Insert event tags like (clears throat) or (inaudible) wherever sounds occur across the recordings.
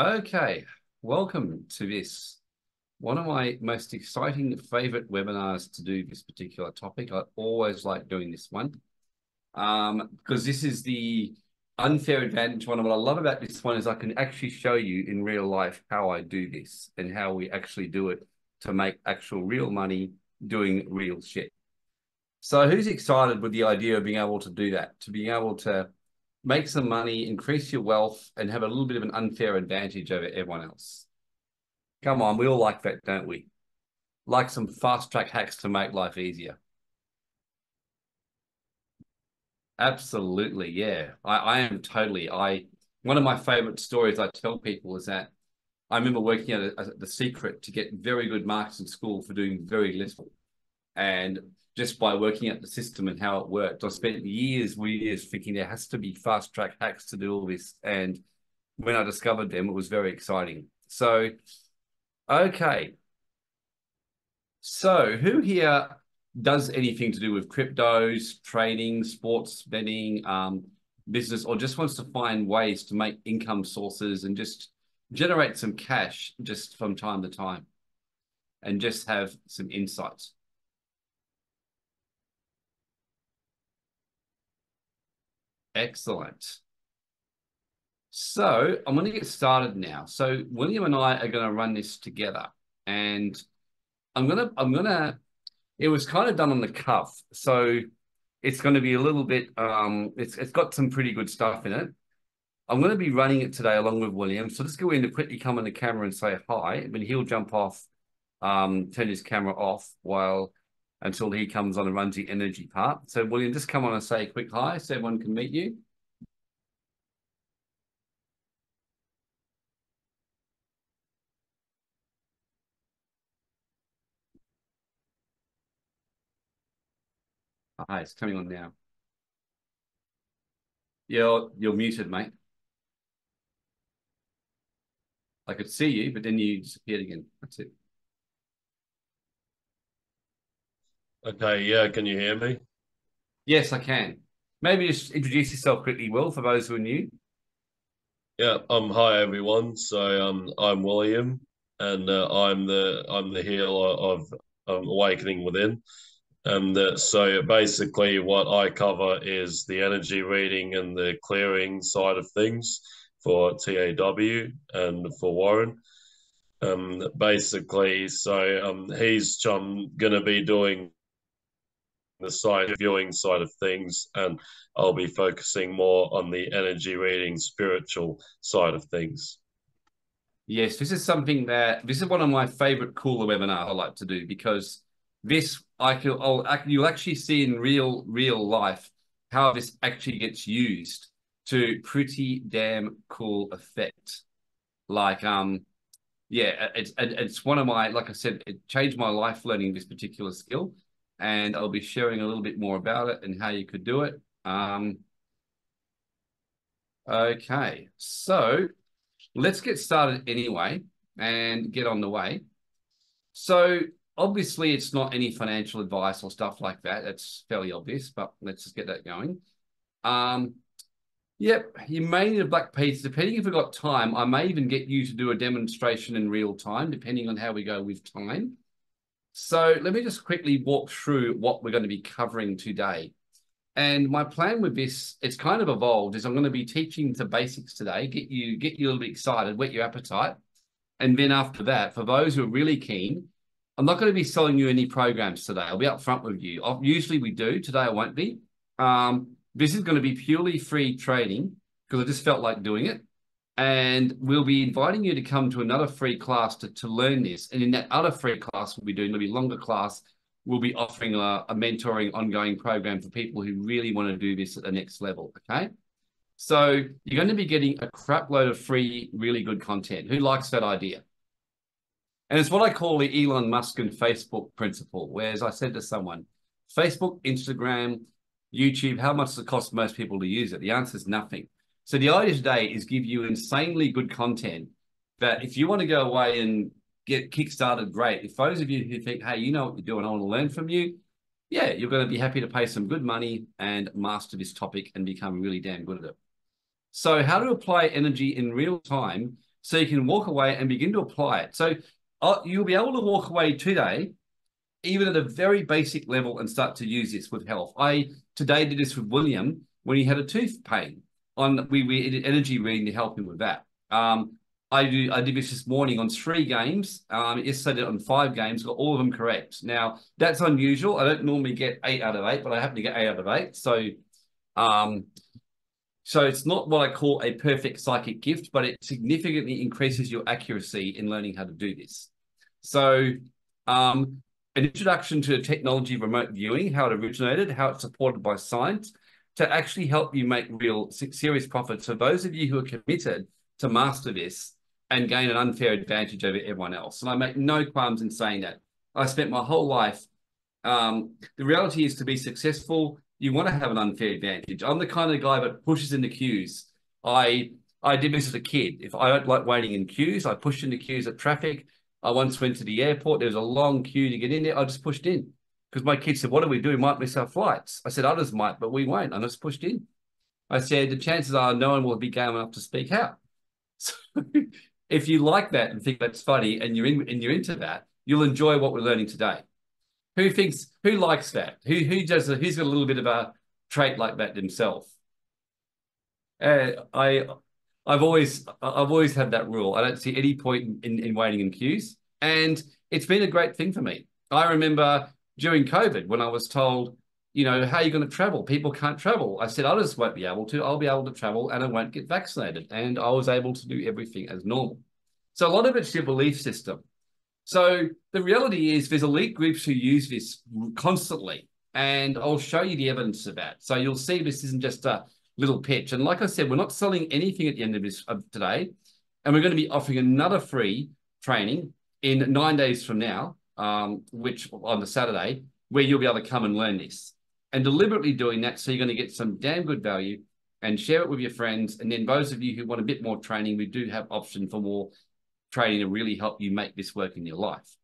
Okay, welcome to this. One of my most exciting favorite webinars to do this particular topic. I always like doing this one um, because this is the unfair advantage one. And what I love about this one is I can actually show you in real life how I do this and how we actually do it to make actual real money doing real shit. So who's excited with the idea of being able to do that, to being able to make some money, increase your wealth, and have a little bit of an unfair advantage over everyone else? Come on, we all like that, don't we? Like some fast track hacks to make life easier. Absolutely, yeah. I, I am totally. I one of my favorite stories I tell people is that I remember working at, a, the secret to get very good marks in school for doing very little. And just by working at the system and how it worked, I spent years, years thinking there has to be fast track hacks to do all this. And when I discovered them, it was very exciting. So, okay. So, who here does anything to do with cryptos, trading, sports betting, um, business, or just wants to find ways to make income sources and just generate some cash just from time to time and just have some insights? Excellent. So I'm going to get started now. So William and I are going to run this together, and I'm gonna I'm gonna. It was kind of done on the cuff, so it's going to be a little bit. Um, it's it's got some pretty good stuff in it. I'm going to be running it today along with William. So let's go in to quickly come on the camera and say hi. Then he'll jump off, um, turn his camera off while until he comes on and runs the energy part. So William, just come on and say a quick hi so everyone can meet you. Hi, it's coming on now. You're you're muted, mate. I could see you, but then you disappeared again. That's it. Okay, yeah, can you hear me? Yes, I can. Maybe just introduce yourself quickly, Will, for those who are new. Yeah, um, hi everyone. So um, I'm William, and uh, I'm the I'm the healer of um, Awakening Within. And uh, so basically, what I cover is the energy reading and the clearing side of things for TAW and for Warren. Um, basically, so um, he's um, going to be doing the side viewing side of things, and I'll be focusing more on the energy reading, spiritual side of things. Yes, this is something that this is one of my favorite cooler webinars I like to do because this I can I'll, you'll actually see in real real life how this actually gets used to pretty damn cool effect. Like um yeah, it's it's one of my like I said, it changed my life learning this particular skill and I'll be sharing a little bit more about it and how you could do it. Um, okay, so let's get started anyway and get on the way. So obviously it's not any financial advice or stuff like that. That's fairly obvious, but let's just get that going. Um, yep, you may need a black piece. Depending if we've got time, I may even get you to do a demonstration in real time, depending on how we go with time. So let me just quickly walk through what we're going to be covering today. And my plan with this, it's kind of evolved, is I'm going to be teaching the basics today, get you get you a little bit excited, whet your appetite. And then after that, for those who are really keen, I'm not going to be selling you any programs today. I'll be upfront with you. Usually we do. Today I won't be. Um, this is going to be purely free training because I just felt like doing it. And we'll be inviting you to come to another free class to, to learn this. And in that other free class we'll be doing, it'll be longer class, we'll be offering a, a mentoring ongoing program for people who really want to do this at the next level. Okay. So you're going to be getting a crap load of free, really good content. Who likes that idea? And it's what I call the Elon Musk and Facebook principle, where, as I said to someone, Facebook, Instagram, YouTube, how much does it cost most people to use it? The answer is nothing. So the idea today is give you insanely good content that if you want to go away and get kickstarted, great. If those of you who think, hey, you know what you're doing, I want to learn from you, yeah, you're going to be happy to pay some good money and master this topic and become really damn good at it. So how to apply energy in real time so you can walk away and begin to apply it. So uh, you'll be able to walk away today, even at a very basic level, and start to use this with health. I today did this with William when he had a tooth pain. On we we energy reading to help him with that. Um, I do I did this this morning on three games. Um, yesterday on five games, got all of them correct. Now that's unusual. I don't normally get eight out of eight, but I happen to get eight out of eight. So, um, so it's not what I call a perfect psychic gift, but it significantly increases your accuracy in learning how to do this. So, um, an introduction to technology remote viewing, how it originated, how it's supported by science, to actually help you make real serious profits. So those of you who are committed to master this and gain an unfair advantage over everyone else. And I make no qualms in saying that. I spent my whole life. Um, the reality is to be successful, you want to have an unfair advantage. I'm the kind of guy that pushes in the queues. I I did this as a kid. If I don't like waiting in queues, I push the queues at traffic. I once went to the airport. There was a long queue to get in there. I just pushed in because my kids said, "What do we do? We might miss our flights." I said, "Others might, but we won't." Just pushed in. I said, "The chances are no one will be game enough to speak out." (laughs) So if you like that and think that's funny and you're in and you're into that, you'll enjoy what we're learning today. Who thinks who likes that? Who who does a, who's got a little bit of a trait like that themselves? Uh, I I've always I've always had that rule. I don't see any point in, in waiting in queues. And it's been a great thing for me. I remember during COVID when I was told, you know, how are you going to travel? People can't travel. I said, I just won't be able to. I'll be able to travel and I won't get vaccinated. And I was able to do everything as normal. So a lot of it's your belief system. So the reality is there's elite groups who use this constantly. And I'll show you the evidence of that. So you'll see this isn't just a little pitch. And like I said, we're not selling anything at the end of this of today. And we're going to be offering another free training in nine days from now, um, which on the Saturday, where you'll be able to come and learn this and deliberately doing that so you're going to get some damn good value and share it with your friends. And then those of you who want a bit more training, we do have option for more training to really help you make this work in your life.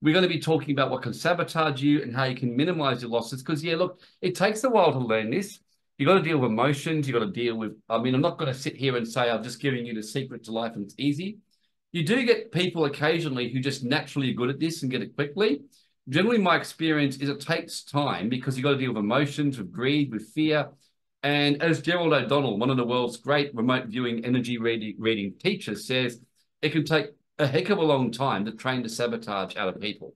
We're going to be talking about what can sabotage you and how you can minimize your losses. Because yeah, look, it takes a while to learn this. You've got to deal with emotions. You've got to deal with. I mean, I'm not going to sit here and say I'm just giving you the secret to life and it's easy. You do get people occasionally who just naturally are good at this and get it quickly generally my experience is it takes time because you've got to deal with emotions, with greed, with fear. And as Gerald O'Donnell, one of the world's great remote viewing energy reading, teachers, says, it can take a heck of a long time to train to sabotage out of people.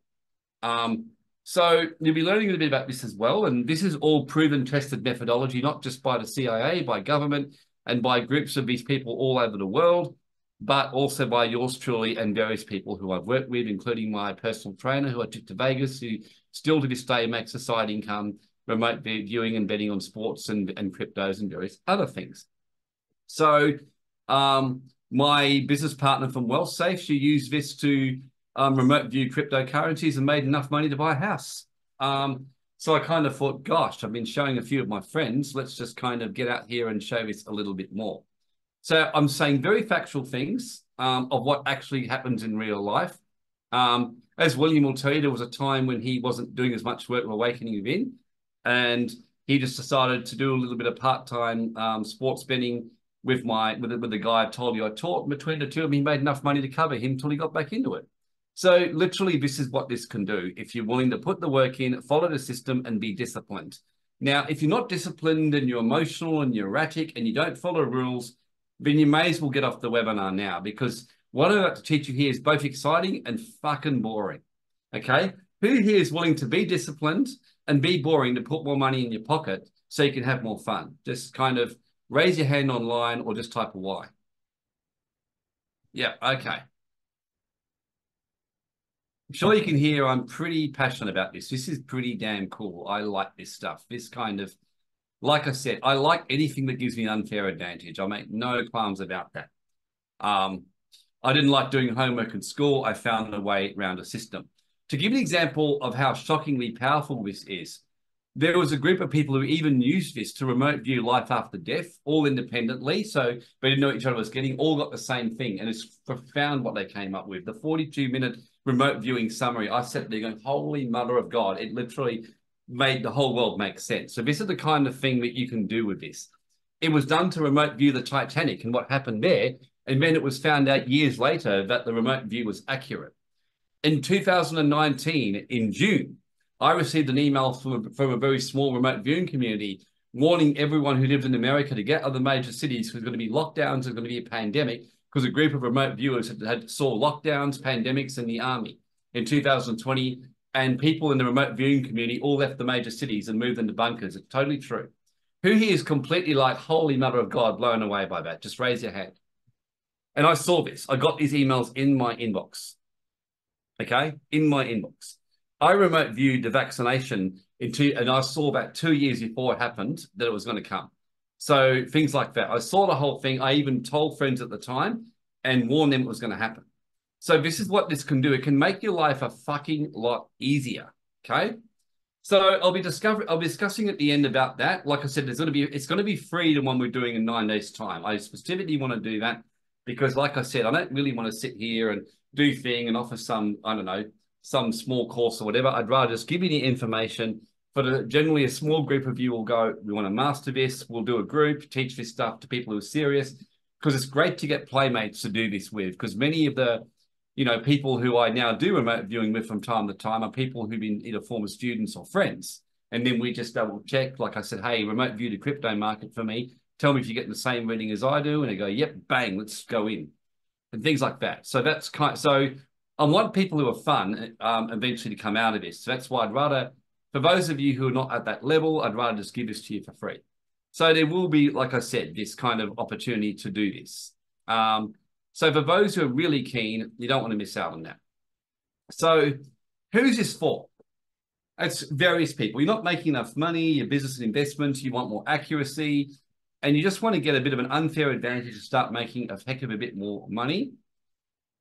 Um, so you'll be learning a bit about this as well. And this is all proven, tested methodology, not just by the CIA, by government, and by groups of these people all over the world but also by yours truly and various people who I've worked with, including my personal trainer who I took to Vegas, who still to this day makes a side income, remote viewing and betting on sports and, and cryptos and various other things. So um, my business partner from WealthSafe, she used this to um, remote view cryptocurrencies and made enough money to buy a house. Um, so I kind of thought, gosh, I've been showing a few of my friends. Let's just kind of get out here and show this a little bit more. So I'm saying very factual things um, of what actually happens in real life. Um, as William will tell you, there was a time when he wasn't doing as much work with Awakening Within, and he just decided to do a little bit of part-time um, sports betting with my with, with the guy I told you I taught. Between the two of them, he made enough money to cover him until he got back into it. So literally, this is what this can do. If you're willing to put the work in, follow the system, and be disciplined. Now, if you're not disciplined and you're emotional and you're erratic and you don't follow rules, then you may as well get off the webinar now because what I'm about to teach you here is both exciting and fucking boring. Okay. Who here is willing to be disciplined and be boring to put more money in your pocket so you can have more fun? Just kind of raise your hand online or just type a Y. Yeah. Okay. I'm sure you can hear I'm pretty passionate about this. This is pretty damn cool. I like this stuff. This kind of like I said, I like anything that gives me an unfair advantage. I make no qualms about that. Um, I didn't like doing homework in school. I found a way around a system. To give an example of how shockingly powerful this is, there was a group of people who even used this to remote view life after death, all independently. So they didn't know what each other was getting, all got the same thing. And it's profound what they came up with. The 42 minute remote viewing summary, I sat there going, Holy Mother of God. It literally made the whole world make sense. So this is the kind of thing that you can do with this. It was done to remote view the Titanic, and what happened there And then it was found out years later that the remote view was accurate. In 2019, in June, I received an email from a, from a very small remote viewing community warning everyone who lived in America to get out of the major cities because there's going to be lockdowns, there's going to be a pandemic, because a group of remote viewers had, had saw lockdowns, pandemics, and the army in 2020, and people in the remote viewing community all left the major cities and moved into bunkers. It's totally true. Who here is completely like, holy mother of God, blown away by that? Just raise your hand. And I saw this. I got these emails in my inbox. Okay, in my inbox. I remote viewed the vaccination in two, and I saw about two years before it happened that it was going to come. So things like that. I saw the whole thing. I even told friends at the time and warned them it was going to happen. So this is what this can do. It can make your life a fucking lot easier. Okay. So I'll be discovering, I'll be discussing at the end about that. Like I said, there's going to be, it's to be free the one we're doing in nine days time. I specifically want to do that because like I said, I don't really want to sit here and do thing and offer some, I don't know, some small course or whatever. I'd rather just give you the information. But generally, a small group of you will go, we want to master this. We'll do a group, teach this stuff to people who are serious because it's great to get playmates to do this with because many of the you know people who I now do remote viewing with from time to time are people who've been either former students or friends. And then we just double check like I said hey remote view the crypto market for me. Tell me if you're getting the same reading as I do. And they go yep bang let's go in. And things like that. So that's kind of, so I want people who are fun um, eventually to come out of this. So that's why I'd rather for those of you who are not at that level I'd rather just give this to you for free. So there will be, like I said, this kind of opportunity to do this. Um, so for those who are really keen, you don't want to miss out on that. So who's this for? It's various people. You're not making enough money, your business and investments, you want more accuracy, and you just want to get a bit of an unfair advantage to start making a heck of a bit more money.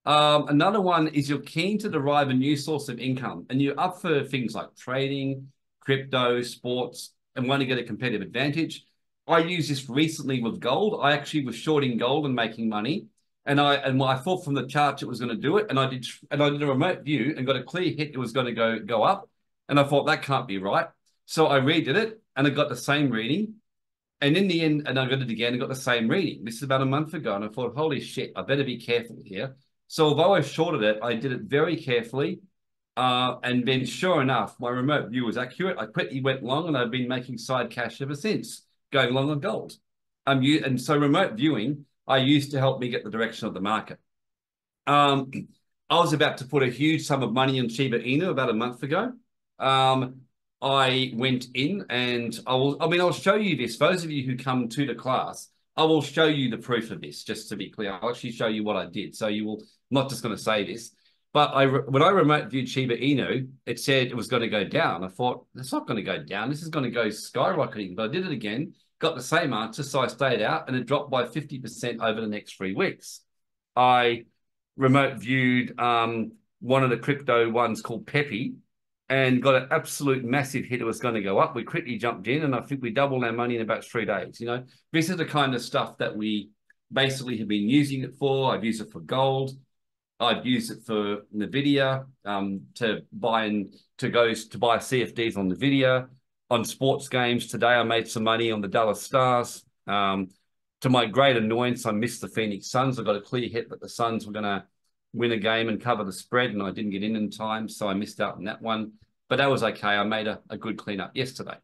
Um, another one is you're keen to derive a new source of income and you're up for things like trading, crypto, sports, and want to get a competitive advantage. I used this recently with gold. I actually was shorting gold and making money. And I and I thought from the chart it was going to do it. And I did and I did a remote view and got a clear hit it was going to go go up. And I thought that can't be right. So I redid it and I got the same reading. And in the end, and I got it again and got the same reading. This is about a month ago. And I thought, holy shit, I better be careful here. So although I shorted it, I did it very carefully. Uh, and then sure enough, my remote view was accurate. I quickly went long and I've been making side cash ever since going long on gold. Um, you, and so remote viewing I used to help me get the direction of the market. Um, I was about to put a huge sum of money in Shiba Inu about a month ago. Um, I went in and I will, I mean, I'll show you this. Those of you who come to the class, I will show you the proof of this, just to be clear. I'll actually show you what I did. So you will, I'm not just going to say this, but I, when I remote viewed Shiba Inu, it said it was going to go down. I thought, it's not going to go down. This is going to go skyrocketing. But I did it again got the same answer, so I stayed out and it dropped by 50% over the next three weeks. I remote viewed um, one of the crypto ones called Pepe and got an absolute massive hit. It was going to go up. We quickly jumped in and I think we doubled our money in about three days. You know, this is the kind of stuff that we basically have been using it for. I've used it for gold. I've used it for NVIDIA um, to buy and to go to buy CFDs on NVIDIA on sports games. Today I made some money on the Dallas Stars. Um, to my great annoyance, I missed the Phoenix Suns. I got a clear hit that the Suns were going to win a game and cover the spread, and I didn't get in in time, so I missed out on that one. But that was okay. I made a, a good cleanup yesterday.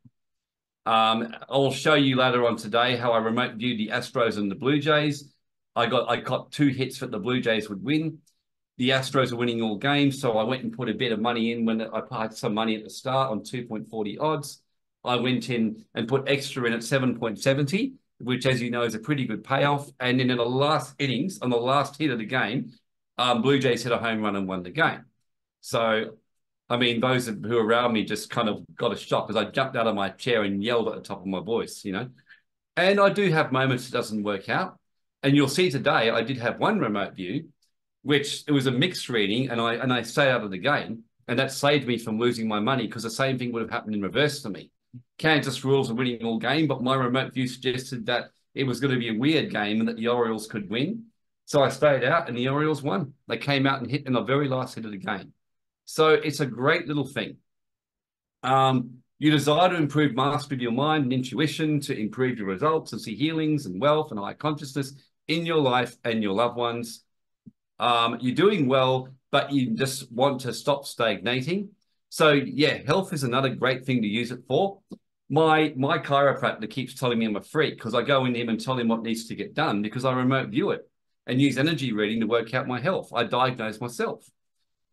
Um, I'll show you later on today how I remote viewed the Astros and the Blue Jays. I got I got two hits that the Blue Jays would win. The Astros are winning all games, so I went and put a bit of money in when I put some money at the start on 2.40 odds. I went in and put extra in at 7.70, which, as you know, is a pretty good payoff. And then in the last innings, on the last hit of the game, um, Blue Jays hit a home run and won the game. So, I mean, those who are around me just kind of got a shock because I jumped out of my chair and yelled at the top of my voice, you know. And I do have moments it doesn't work out. And you'll see today, I did have one remote view, which it was a mixed reading, and I and I stayed out of the game, and that saved me from losing my money because the same thing would have happened in reverse for me. Kansas Royals are winning all game, but my remote view suggested that it was going to be a weird game and that the Orioles could win. So I stayed out and the Orioles won. They came out and hit in the very last hit of the game. So it's a great little thing. Um, you desire to improve mastery of your mind and intuition to improve your results and see healings and wealth and high consciousness in your life and your loved ones. Um, you're doing well, but you just want to stop stagnating. So yeah, health is another great thing to use it for. My my chiropractor keeps telling me I'm a freak because I go in him and tell him what needs to get done because I remote view it and use energy reading to work out my health. I diagnose myself.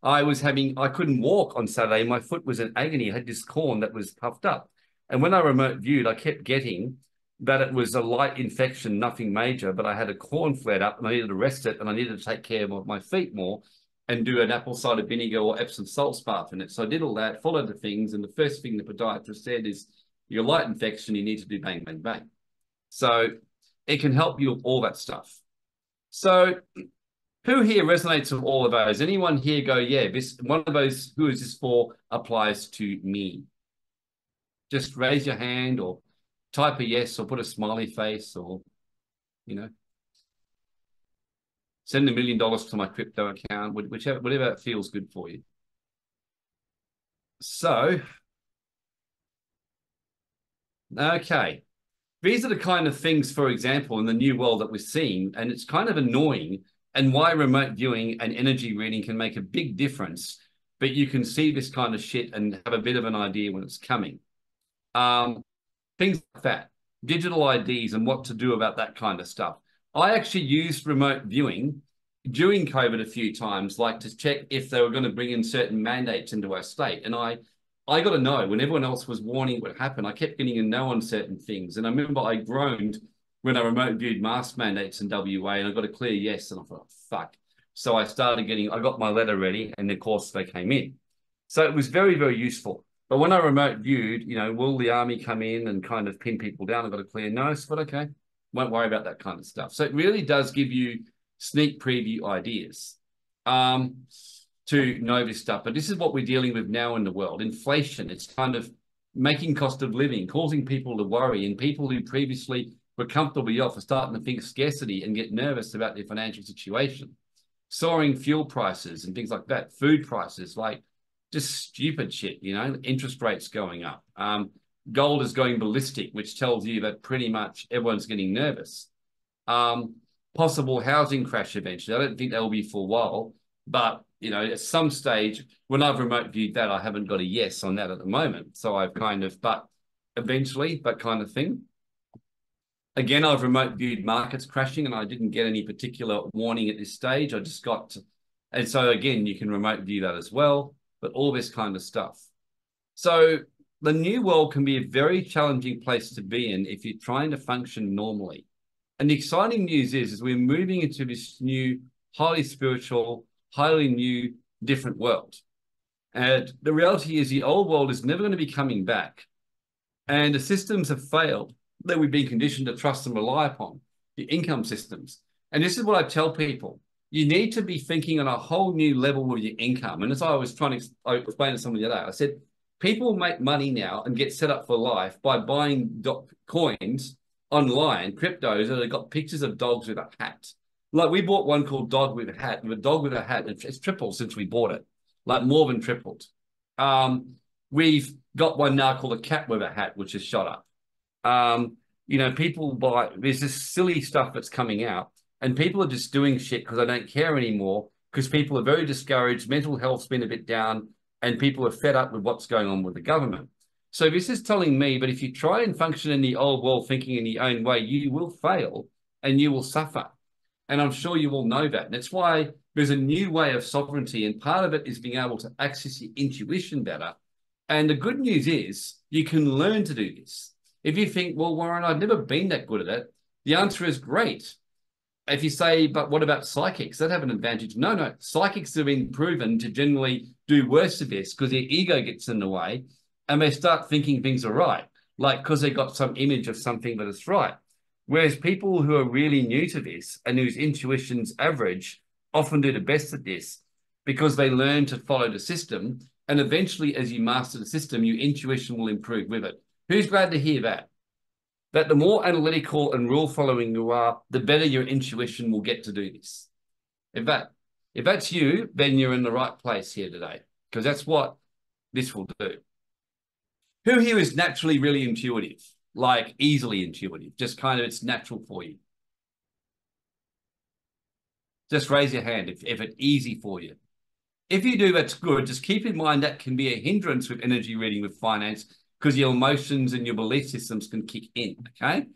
I was having I couldn't walk on Saturday. My foot was in agony. I had this corn that was puffed up. And when I remote viewed, I kept getting that it was a light infection, nothing major, but I had a corn flared up and I needed to rest it and I needed to take care of my feet more and do an apple cider vinegar or Epsom salt bath in it. So I did all that, followed the things, and the first thing the podiatrist said is, your light infection, you need to do bang, bang, bang. So it can help you with all that stuff. So who here resonates with all of those? Anyone here go, yeah, this one of those, who is this for, applies to me? Just raise your hand or type a yes or put a smiley face or, you know, send a million dollars to my crypto account, whichever, whatever feels good for you. So, okay. These are the kind of things, for example, in the new world that we're seeing, and it's kind of annoying and why remote viewing and energy reading can make a big difference. But you can see this kind of shit and have a bit of an idea when it's coming. Um, things like that, digital IDs and what to do about that kind of stuff. I actually used remote viewing during COVID a few times, like to check if they were going to bring in certain mandates into our state. And I, I got to know when everyone else was warning it would happen. I kept getting a no on certain things, and I remember I groaned when I remote viewed mask mandates in WA, and I got a clear yes, and I thought, fuck. So I started getting, I got my letter ready, and of course they came in. So it was very, very useful. But when I remote viewed, you know, will the army come in and kind of pin people down? I got a clear no, but okay, won't worry about that kind of stuff. So it really does give you sneak preview ideas um, to know this stuff. But this is what we're dealing with now in the world. Inflation, it's kind of making cost of living, causing people to worry, and people who previously were comfortably off are starting to think scarcity and get nervous about their financial situation. Soaring fuel prices and things like that, food prices, like just stupid shit, you know, interest rates going up. Um, gold is going ballistic, which tells you that pretty much everyone's getting nervous. Um, possible housing crash eventually. I don't think that will be for a while, but you know, at some stage, when I've remote viewed that, I haven't got a yes on that at the moment. So I've kind of, but eventually, that kind of thing. Again, I've remote viewed markets crashing and I didn't get any particular warning at this stage. I just got, to, and so again, you can remote view that as well but all this kind of stuff. So the new world can be a very challenging place to be in if you're trying to function normally. And the exciting news is, is we're moving into this new, highly spiritual, highly new, different world. And the reality is the old world is never going to be coming back. And the systems have failed that we've been conditioned to trust and rely upon, the income systems. And this is what I tell people you need to be thinking on a whole new level with your income. And as I was trying to explain to somebody today, I said, people make money now and get set up for life by buying coins online, cryptos that have got pictures of dogs with a hat. Like we bought one called Dog with a Hat, a dog with a hat. It's tripled since we bought it, like more than tripled. Um, we've got one now called a cat with a hat, which has shot up. Um, you know, people buy, there's this silly stuff that's coming out and people are just doing shit because they don't care anymore because people are very discouraged. Mental health's been a bit down, and people are fed up with what's going on with the government. So this is telling me, but if you try and function in the old world thinking in your own way, you will fail and you will suffer. And I'm sure you all know that. And that's why there's a new way of sovereignty. And part of it is being able to access your intuition better. And the good news is you can learn to do this. If you think, well, Warren, I've never been that good at it, the answer is great if you say, but what about psychics? That have an advantage. No, no, psychics have been proven to generally do worse of this because their ego gets in the way and they start thinking things are right, like because they got some image of something that is right. Whereas people who are really new to this and whose intuition's average often do the best at this because they learn to follow the system. And eventually, as you master the system, your intuition will improve with it. Who's glad to hear that? That the more analytical and rule following you are, the better your intuition will get to do this. If that if that's you, then you're in the right place here today, because that's what this will do. Who here is naturally really intuitive, like easily intuitive, just kind of it's natural for you? Just raise your hand if, if it's easy for you. If you do, that's good. Just keep in mind that can be a hindrance with energy reading with finance because your emotions and your belief systems can kick in. Okay.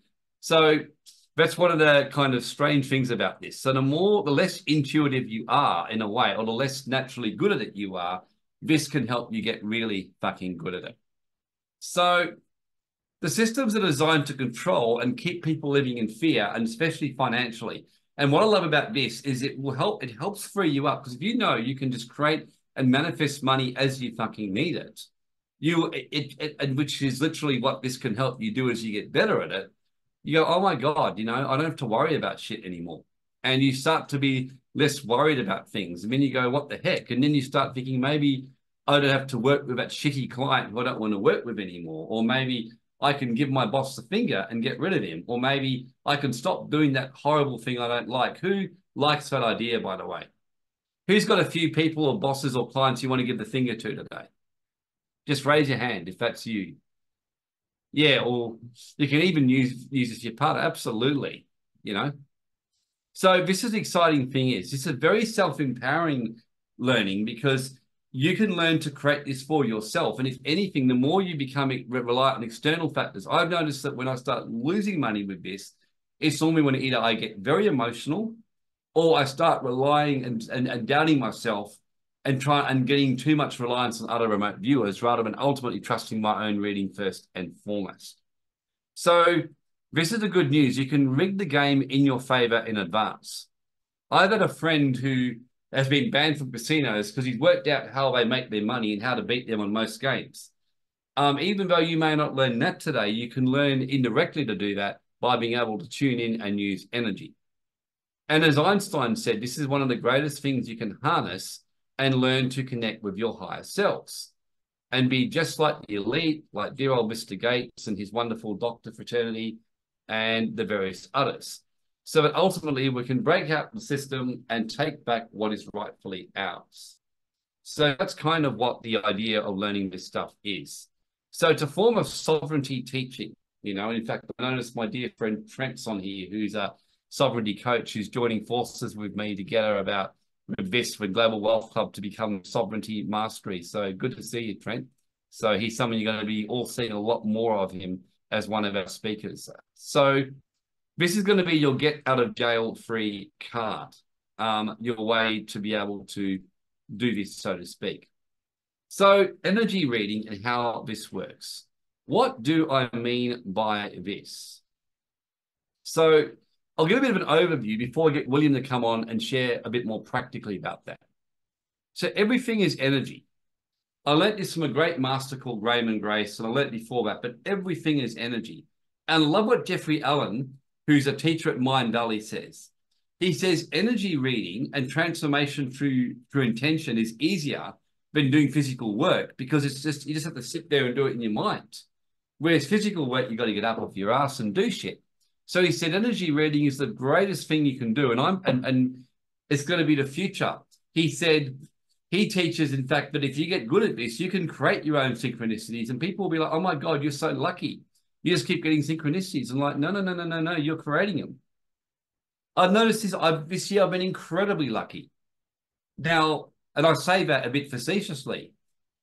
So that's one of the kind of strange things about this. So the more, the less intuitive you are in a way, or the less naturally good at it you are, this can help you get really fucking good at it. So the systems are designed to control and keep people living in fear, and especially financially. And what I love about this is it will help, it helps free you up because if you know you can just create and manifest money as you fucking need it, you it, it and which is literally what this can help you do as you get better at it. You go, oh my God, you know, I don't have to worry about shit anymore. And you start to be less worried about things. And then you go, what the heck? And then you start thinking maybe I don't have to work with that shitty client who I don't want to work with anymore. Or maybe I can give my boss the finger and get rid of him. Or maybe I can stop doing that horrible thing I don't like. Who likes that idea, by the way? Who's got a few people or bosses or clients you want to give the finger to today? Just raise your hand if that's you. Yeah, or you can even use use this your partner. Absolutely, you know. So this is the exciting thing is this is very self-empowering learning because you can learn to create this for yourself. And if anything, the more you become reliant on external factors, I've noticed that when I start losing money with this, it's normally when either I get very emotional or I start relying and, and, and doubting myself and try and getting too much reliance on other remote viewers rather than ultimately trusting my own reading first and foremost. So this is the good news. You can rig the game in your favor in advance. I've had a friend who has been banned from casinos because he's worked out how they make their money and how to beat them on most games. Um, even though you may not learn that today, you can learn indirectly to do that by being able to tune in and use energy. And as Einstein said, this is one of the greatest things you can harness and learn to connect with your higher selves and be just like the elite, like dear old Mr. Gates and his wonderful doctor fraternity and the various others so that ultimately we can break out the system and take back what is rightfully ours. So that's kind of what the idea of learning this stuff is. So it's a form of sovereignty teaching, you know. In fact, I noticed my dear friend Trent's on here, who's a sovereignty coach, who's joining forces with me together about this with Global Wealth Club to become sovereignty mastery. So good to see you, Trent. So he's someone you're going to be all seeing a lot more of him as one of our speakers. So this is going to be your get out of jail free card, um, your way to be able to do this, so to speak. So, energy reading and how this works. What do I mean by this? So, I'll give a bit of an overview before I get William to come on and share a bit more practically about that. So, everything is energy. I learnt this from a great master called Raymon Grace, and I learnt before that, but everything is energy. And I love what Jeffrey Allen who's a teacher at Mindvalley, says. He says energy reading and transformation through through intention is easier than doing physical work because it's just you just have to sit there and do it in your mind. Whereas physical work, you've got to get up off your ass and do shit. So he said energy reading is the greatest thing you can do. And I'm and, and it's going to be the future. He said he teaches, in fact, that if you get good at this, you can create your own synchronicities, and people will be like, "Oh my god, you're so lucky." You just keep getting synchronicities. and like, no, no, no, no, no, no. You're creating them. I've noticed this. I've, this year, I've been incredibly lucky. Now, and I say that a bit facetiously.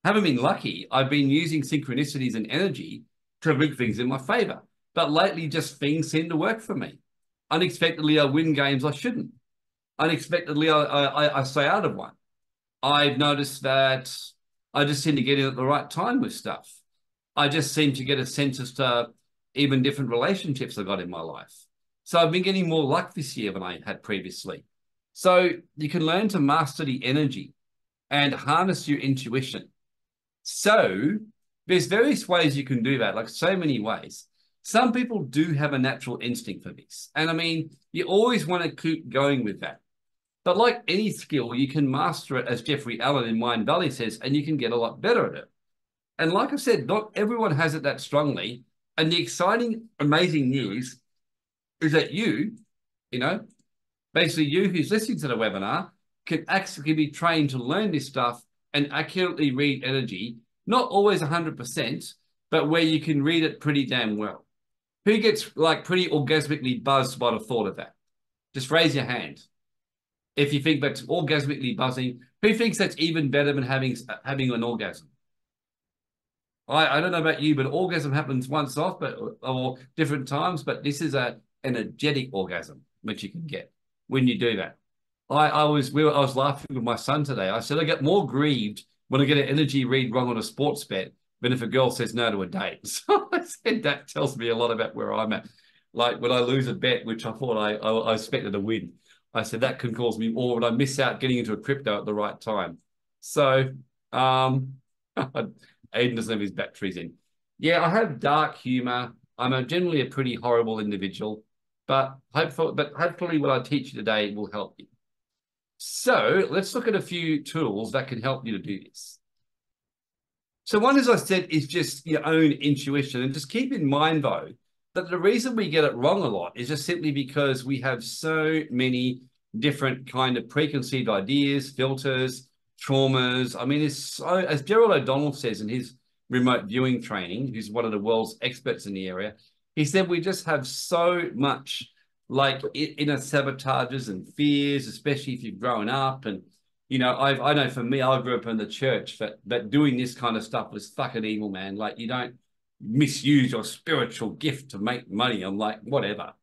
Haven't been lucky. I've been using synchronicities and energy to bring things in my favor. But lately, just things seem to work for me. Unexpectedly, I win games I shouldn't. Unexpectedly, I, I, I stay out of one. I've noticed that I just seem to get in at the right time with stuff. I just seem to get a sense as to even different relationships I got in my life. So I've been getting more luck this year than I had previously. So you can learn to master the energy and harness your intuition. So there's various ways you can do that, like so many ways. Some people do have a natural instinct for this. And I mean, you always want to keep going with that. But like any skill, you can master it, as Jeffrey Allen in Mindvalley says, and you can get a lot better at it. And like I said, not everyone has it that strongly. And the exciting, amazing news is that you, you know, basically you who's listening to the webinar can actually be trained to learn this stuff and accurately read energy, not always 100%, but where you can read it pretty damn well. Who gets like pretty orgasmically buzzed by the thought of that? Just raise your hand. If you think that's orgasmically buzzing, who thinks that's even better than having having an orgasm? I, I don't know about you, but orgasm happens once off, but or different times. But this is a energetic orgasm which you can get when you do that. I, I was we were, I was laughing with my son today. I said I get more grieved when I get an energy read wrong on a sports bet than if a girl says no to a date. (laughs) So I said that tells me a lot about where I'm at. Like when I lose a bet, which I thought I, I, I expected to win, I said that can cause me more when I miss out getting into a crypto at the right time. So um (laughs) Aiden doesn't have his batteries in. Yeah, I have dark humor. I'm a, generally a pretty horrible individual, but hopefully, but hopefully what I teach you today will help you. So let's look at a few tools that can help you to do this. So one, as I said, is just your own intuition. And just keep in mind, though, that the reason we get it wrong a lot is just simply because we have so many different kind of preconceived ideas, filters, traumas. I mean, it's so, as Gerald O'Donnell says in his remote viewing training, who's one of the world's experts in the area, he said we just have so much like inner sabotages and fears, especially if you've grown up. And, you know, I've, I know for me, I grew up in the church, but, but doing this kind of stuff was fucking evil, man. Like, you don't misuse your spiritual gift to make money. I'm like, whatever.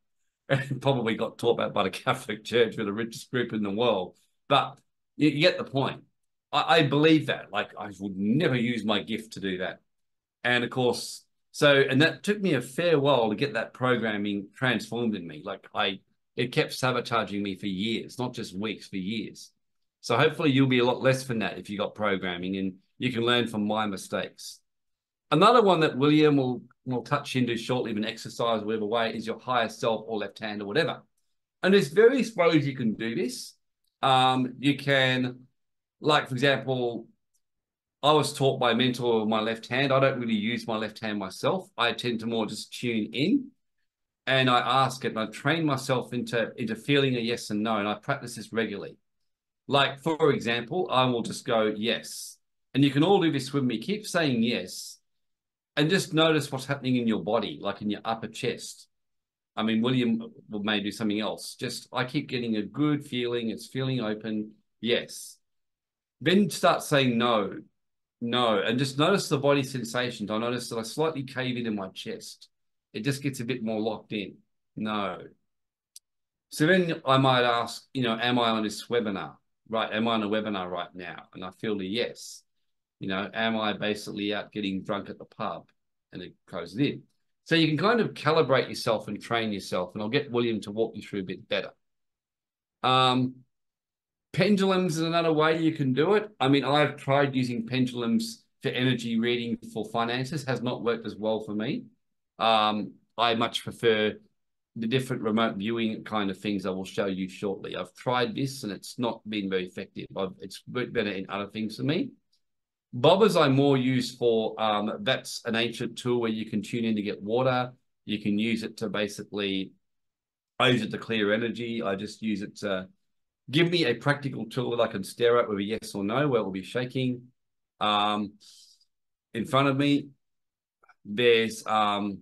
(laughs) Probably got taught about by the (laughs) Catholic Church, with the richest group in the world. But you, you get the point. I, I believe that. Like, I would never use my gift to do that. And of course, so, and that took me a fair while to get that programming transformed in me. Like I, it kept sabotaging me for years, not just weeks, for years. So hopefully you'll be a lot less from that if you got programming and you can learn from my mistakes. Another one that William will, will touch into shortly an exercise, whatever way, is your higher self or left hand or whatever. And there's various ways you can do this. Um, you can, like, for example, I was taught by a mentor with my left hand. I don't really use my left hand myself. I tend to more just tune in and I ask it and I train myself into, into feeling a yes and no. And I practice this regularly. Like, for example, I will just go, yes. And you can all do this with me. Keep saying yes and just notice what's happening in your body, like in your upper chest. I mean, William may do something else. Just, I keep getting a good feeling. It's feeling open. Yes. Then start saying no no, and just notice the body sensations. I notice that I slightly cave in in my chest. It just gets a bit more locked in. No. So then I might ask, you know, am I on this webinar? Right? Am I on a webinar right now? And I feel the yes. You know, am I basically out getting drunk at the pub? And it goes in. So you can kind of calibrate yourself and train yourself. And I'll get William to walk you through a bit better. Um, Pendulums is another way you can do it. I mean, I've tried using pendulums for energy reading for finances, has not worked as well for me. Um, I much prefer the different remote viewing kind of things I will show you shortly. I've tried this and it's not been very effective. I've, it's better in other things for me. Bobbers I more use for, um, that's an ancient tool where you can tune in to get water. You can use it to basically, I use it to clear energy. I just use it to give me a practical tool that I can stare at with a yes or no, where it will be shaking. Um, in front of me, there's um,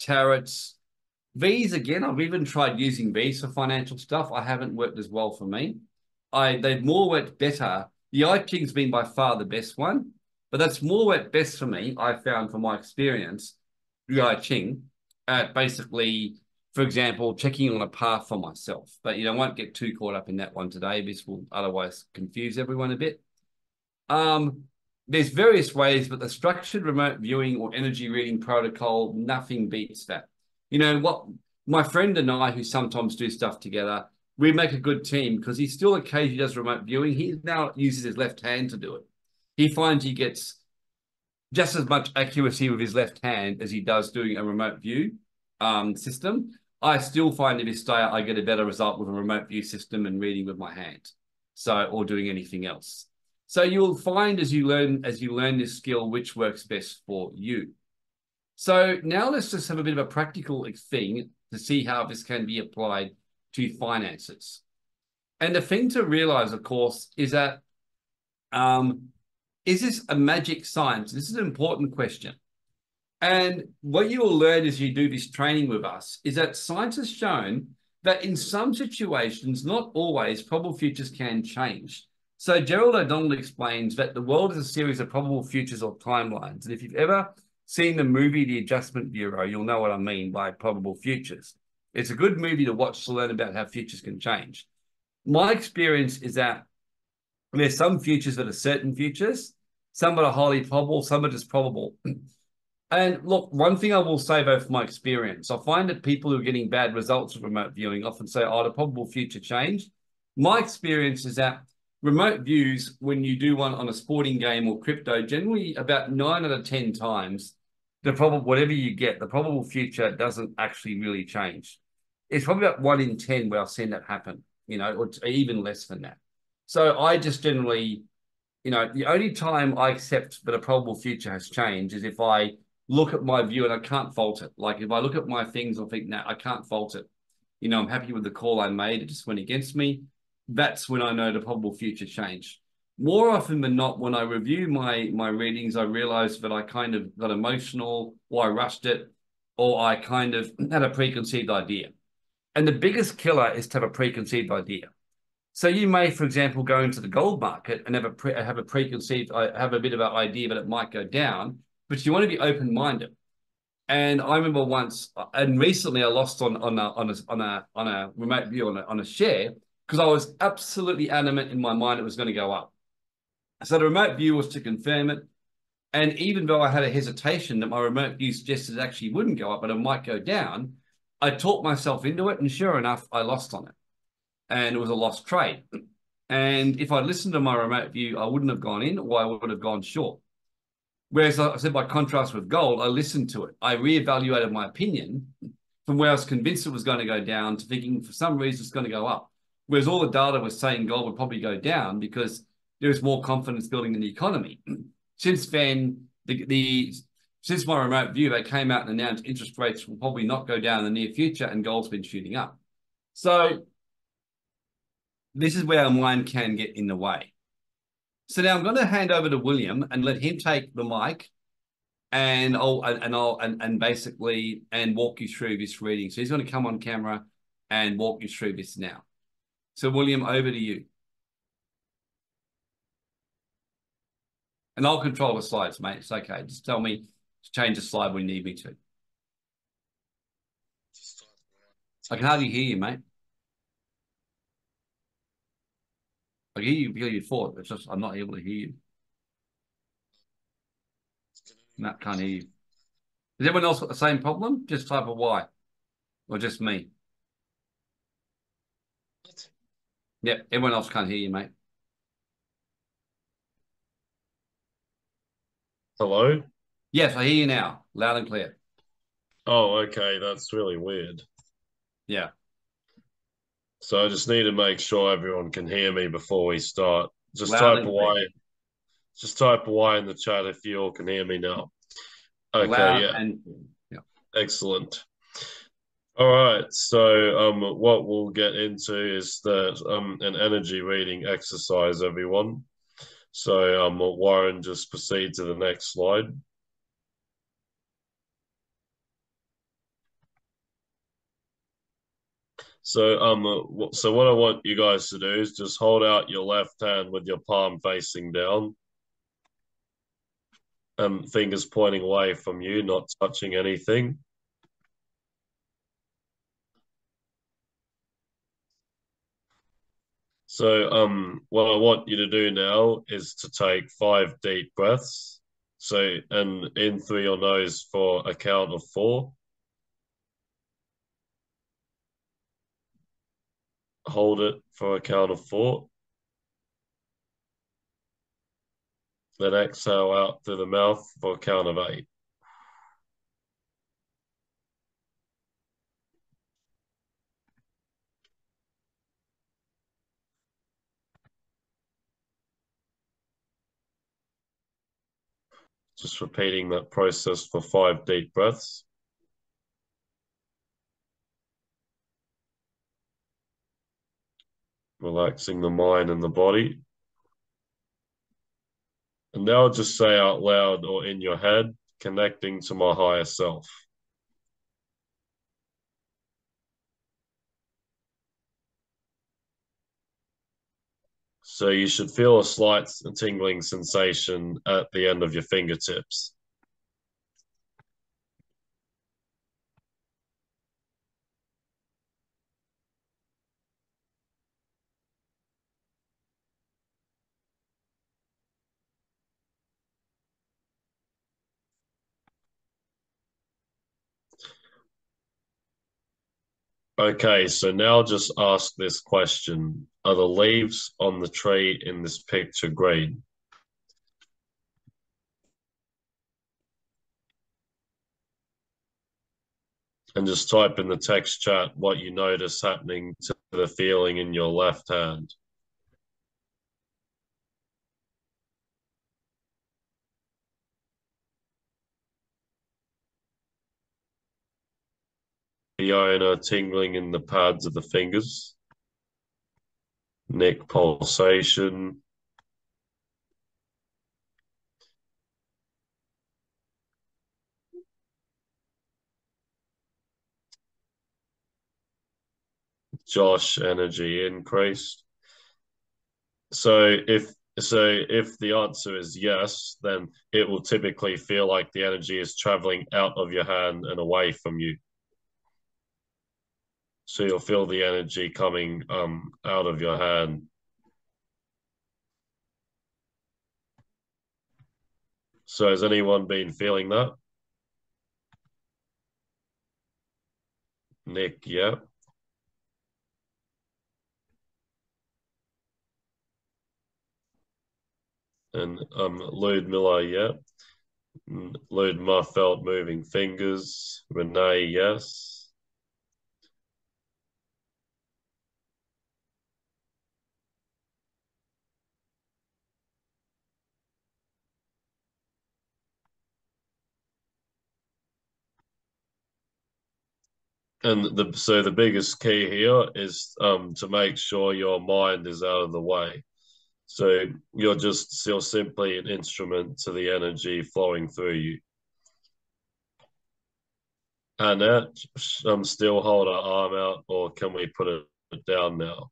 tarots. These again, I've even tried using these for financial stuff. I haven't worked as well for me. I they've more worked better. The I Ching's been by far the best one, but that's more worked best for me. I found from my experience, the I Ching, at basically for example, checking on a path for myself. But you know, I won't get too caught up in that one today. This will otherwise confuse everyone a bit. Um, there's various ways, but the structured remote viewing or energy reading protocol, nothing beats that. You know what? My friend and I, who sometimes do stuff together, we make a good team because he still occasionally does remote viewing. He now uses his left hand to do it. He finds he gets just as much accuracy with his left hand as he does doing a remote view um, system. I still find if you stay, I get a better result with a remote view system and reading with my hand. So, or doing anything else. So you'll find as you learn, as you learn this skill, which works best for you. So now let's just have a bit of a practical thing to see how this can be applied to finances. And the thing to realize, of course, is that um, is this a magic science? This is an important question. And what you will learn as you do this training with us is that science has shown that in some situations, not always, probable futures can change. So Gerald O'Donnell explains that the world is a series of probable futures or timelines. And if you've ever seen the movie The Adjustment Bureau, you'll know what I mean by probable futures. It's a good movie to watch to learn about how futures can change. My experience is that there's some futures that are certain futures, some are highly probable, some are just probable. (clears throat) And look, one thing I will say though, from my experience, I find that people who are getting bad results with remote viewing often say, oh, the probable future change. My experience is that remote views, when you do one on a sporting game or crypto, generally about nine out of 10 times, the probable, whatever you get, the probable future doesn't actually really change. It's probably about one in 10 where I've seen that happen, you know, or even less than that. So I just generally, you know, the only time I accept that a probable future has changed is if I look at my view and I can't fault it. Like if I look at my things, I'll think, no, I can't fault it. You know, I'm happy with the call I made. It just went against me. That's when I know the probable future change. More often than not, when I review my my readings, I realize that I kind of got emotional, or I rushed it, or I kind of (clears throat) had a preconceived idea. And the biggest killer is to have a preconceived idea. So you may, for example, go into the gold market and have a pre, have a preconceived, uh, have a bit of an idea that it might go down, but you want to be open minded. And I remember once, uh, and recently, I lost on on a on a on a, on a remote view on a, on a share because I was absolutely adamant in my mind it was going to go up. So the remote view was to confirm it. And even though I had a hesitation that my remote view suggested it actually wouldn't go up, but it might go down, I talked myself into it. And sure enough, I lost on it. And it was a lost trade. And if I'd listened to my remote view, I wouldn't have gone in or I would have gone short. Whereas I said by contrast with gold, I listened to it. I reevaluated my opinion from where I was convinced it was going to go down to thinking for some reason it's going to go up. Whereas all the data was saying gold would probably go down because there was more confidence building in the economy. (clears throat) Since then, the, the since my remote view, they came out and announced interest rates will probably not go down in the near future, and gold's been shooting up. So this is where our mind can get in the way. So now I'm going to hand over to William and let him take the mic and I'll and I'll and, and basically and walk you through this reading. So he's going to come on camera and walk you through this now. So William, over to you. And I'll control the slides, mate. It's okay. Just tell me to change the slide when you need me to. I can hardly hear you, mate. I hear you hear you thought. It's just I'm not able to hear you. Matt can't hear you. Has everyone else got the same problem? Just type a Y. Or just me? Yep, everyone else can't hear you, mate. Hello? Yes, I hear you now. Loud and clear. Oh, okay. That's really weird. Yeah. So I just need to make sure everyone can hear me before we start. Just Loud type a Y. Just type a Y in the chat if you all can hear me now. Okay, Loud yeah. And, yeah. Excellent. All right. So um what we'll get into is that um an energy reading exercise, everyone. So um Warren just proceed to the next slide. So um, so what I want you guys to do is just hold out your left hand with your palm facing down, and um, fingers pointing away from you, not touching anything. So um, what I want you to do now is to take five deep breaths. So and in through your nose for a count of four. hold it for a count of four. Then exhale out through the mouth for a count of eight. Just repeating that process for five deep breaths. relaxing the mind and the body. And now just say out loud or in your head, connecting to my higher self. So you should feel a slight tingling sensation at the end of your fingertips. Okay, so now just ask this question. Are the leaves on the tree in this picture green? And just type in the text chat what you notice happening to the feeling in your left hand. Fiona tingling in the pads of the fingers. Neck pulsation. Josh energy increased. So if so if the answer is yes, then it will typically feel like the energy is traveling out of your hand and away from you. So you'll feel the energy coming um, out of your hand. So has anyone been feeling that? Nick, yeah. And um, Miller, yeah. Ludma felt moving fingers. Renee, yes. And the so the biggest key here is um, to make sure your mind is out of the way. So you're just you're simply an instrument to the energy flowing through you. Annette, um, still hold our arm out, or can we put it down now?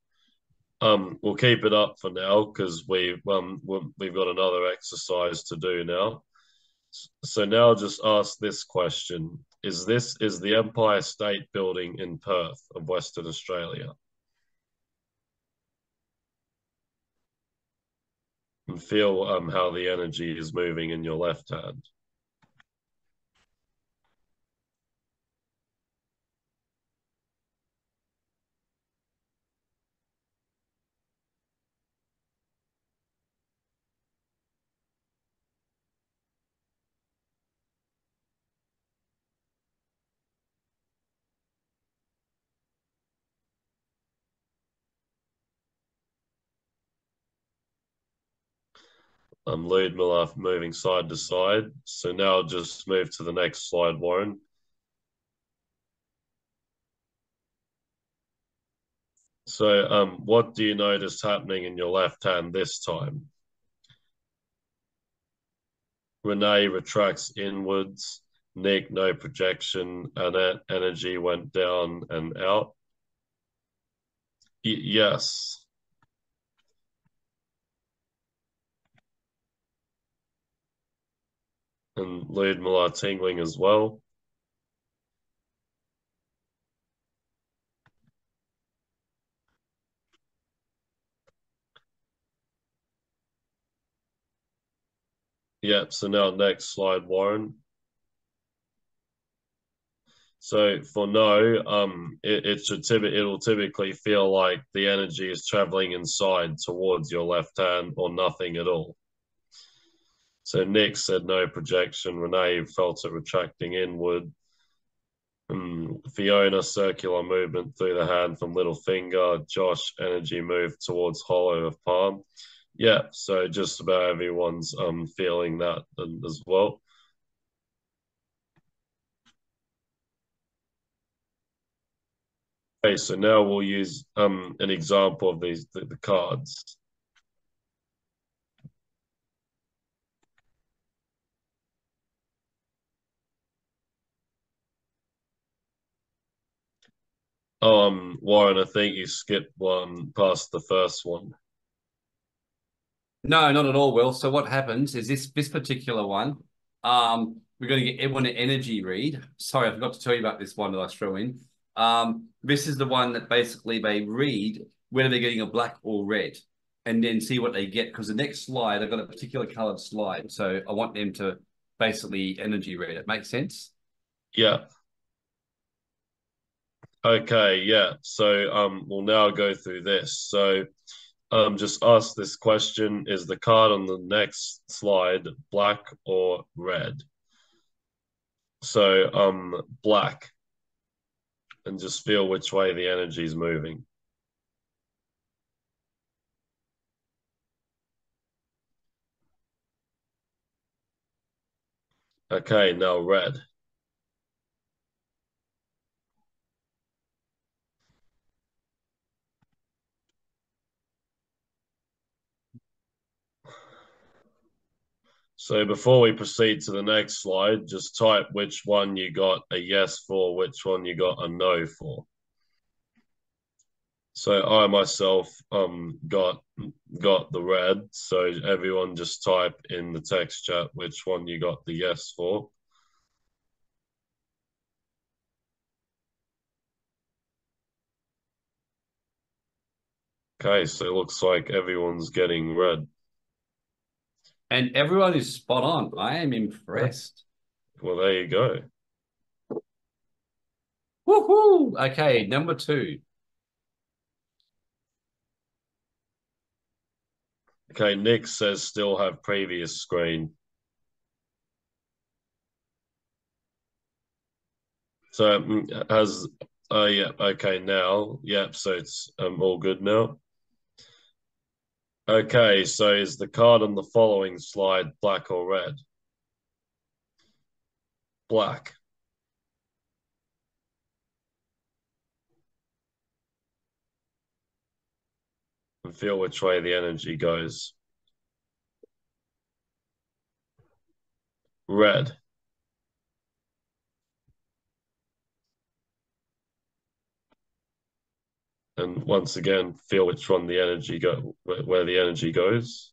Um, we'll keep it up for now because we um we've got another exercise to do now. So now I'll just ask this question: Is this is the Empire State Building in Perth of Western Australia? And feel um, how the energy is moving in your left hand. Um, Ludmilla moving side to side. So now I'll just move to the next slide, Warren. So um, what do you notice happening in your left hand this time? Renee retracts inwards. Nick, no projection. Annette, energy went down and out. Y yes. And Ludmilla tingling as well. Yep, so now next slide, Warren. So for no, um, it, it should typically it'll typically feel like the energy is traveling inside towards your left hand or nothing at all. So Nick said no projection. Renee felt it retracting inward. Um, Fiona, circular movement through the hand from little finger. Josh, energy move towards hollow of palm. Yeah, so just about everyone's um feeling that as well. Okay, so now we'll use um an example of these the, the cards. Um, Warren, I think you skipped one past the first one. No, not at all, Will. So what happens is this this particular one, um, we're going to get everyone an energy read. Sorry, I forgot to tell you about this one that I threw in. Um, this is the one that basically they read whether they're getting a black or red and then see what they get. Because the next slide, I've got a particular colored slide. So I want them to basically energy read it. Makes sense? Yeah. Okay, yeah. So um we'll now go through this. So um just ask this question, is the card on the next slide black or red? So um black. And just feel which way the energy is moving. Okay, now red. So before we proceed to the next slide, just type which one you got a yes for, which one you got a no for. So I myself um got got the red. So everyone just type in the text chat which one you got the yes for. Okay, so it looks like everyone's getting red. And everyone is spot on. I am impressed. Well, there you go. Woohoo! Okay, number two. Okay, Nick says still have previous screen. So mm, has uh yeah, okay now. Yep, so it's um all good now. Okay, so is the card on the following slide black or red? Black. And feel which way the energy goes. Red. And once again feel which one the energy go where, where the energy goes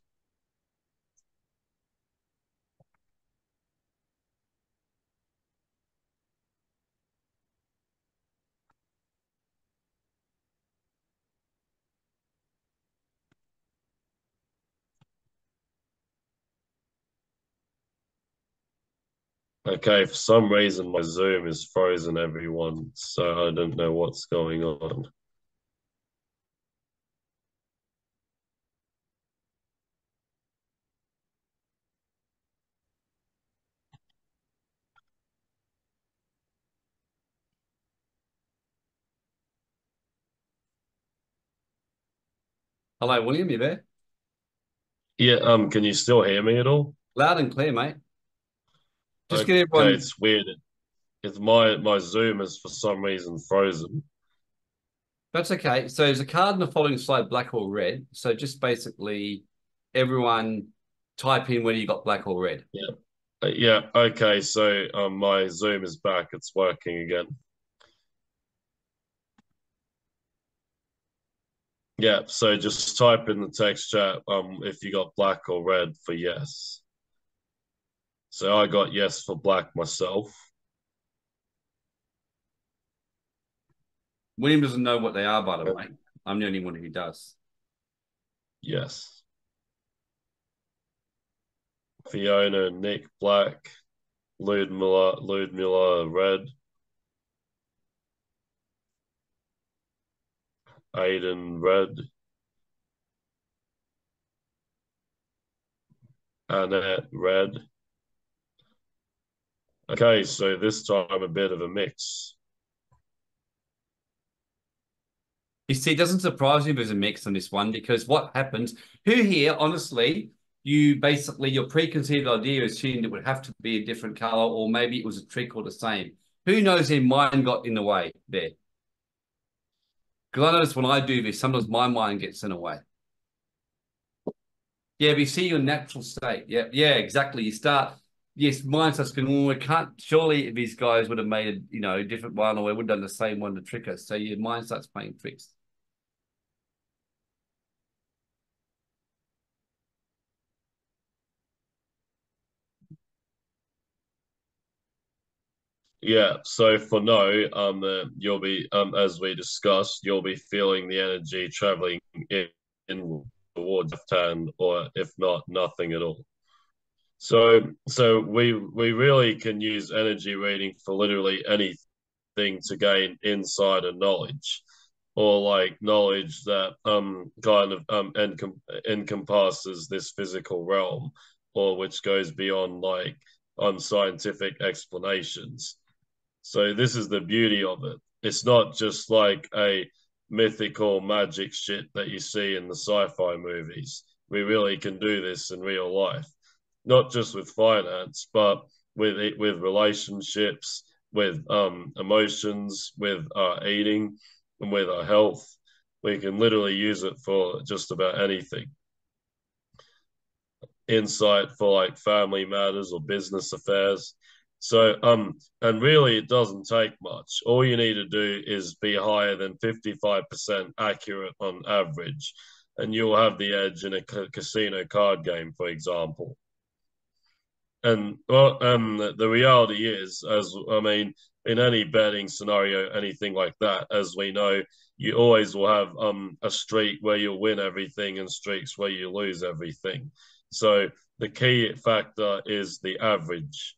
Okay, for some reason my Zoom is frozen, everyone, so I don't know what's going on. Hello, William, you there? Yeah, um, can you still hear me at all? Loud and clear, mate. Just okay, get everyone. It's weird. It's my my Zoom is for some reason frozen. That's okay. So there's a card in the following slide, black or red. So just basically, everyone type in whether you got black or red. Yeah. Uh, yeah. Okay. So um, my Zoom is back. It's working again. Yeah, so just type in the text chat um if you got black or red for yes. So I got yes for black myself. William doesn't know what they are, by the way. I'm the only one who does. Yes. Fiona, Nick, black. Ludmilla, Ludmilla, red. Aiden Red, uh, Annette Red. Okay, so this time a bit of a mix. You see, it doesn't surprise me there's a mix on this one because what happens, who here, honestly, you basically, your preconceived idea assumed it would have to be a different color or maybe it was a trick or the same. Who knows their mind got in the way there? Because I notice when I do this, sometimes my mind gets in the way. Yeah, you see your natural state. Yeah, yeah, exactly. You start, yes, mind starts going, well, we can't, surely these guys would have made a, you know, a different one or we would have done the same one to trick us. So your mind starts playing tricks. Yeah, so for no, um, uh, you'll be um, as we discussed, you'll be feeling the energy traveling in, in towards left hand, or if not, nothing at all. So, so we we really can use energy reading for literally anything to gain insight and knowledge, or like knowledge that um kind of um encom- encompasses this physical realm, or which goes beyond like unscientific explanations. So this is the beauty of it. It's not just like a mythical magic shit that you see in the sci-fi movies. We really can do this in real life, not just with finance, but with it, with relationships, with um, emotions, with our eating, and with our health. We can literally use it for just about anything. Insight for like family matters or business affairs so, um, and really, it doesn't take much. All you need to do is be higher than 55% accurate on average, and you'll have the edge in a ca- casino card game, for example. And well, um, the reality is, as I mean, in any betting scenario, anything like that, as we know, you always will have um a streak where you'll win everything and streaks where you lose everything. So the key factor is the average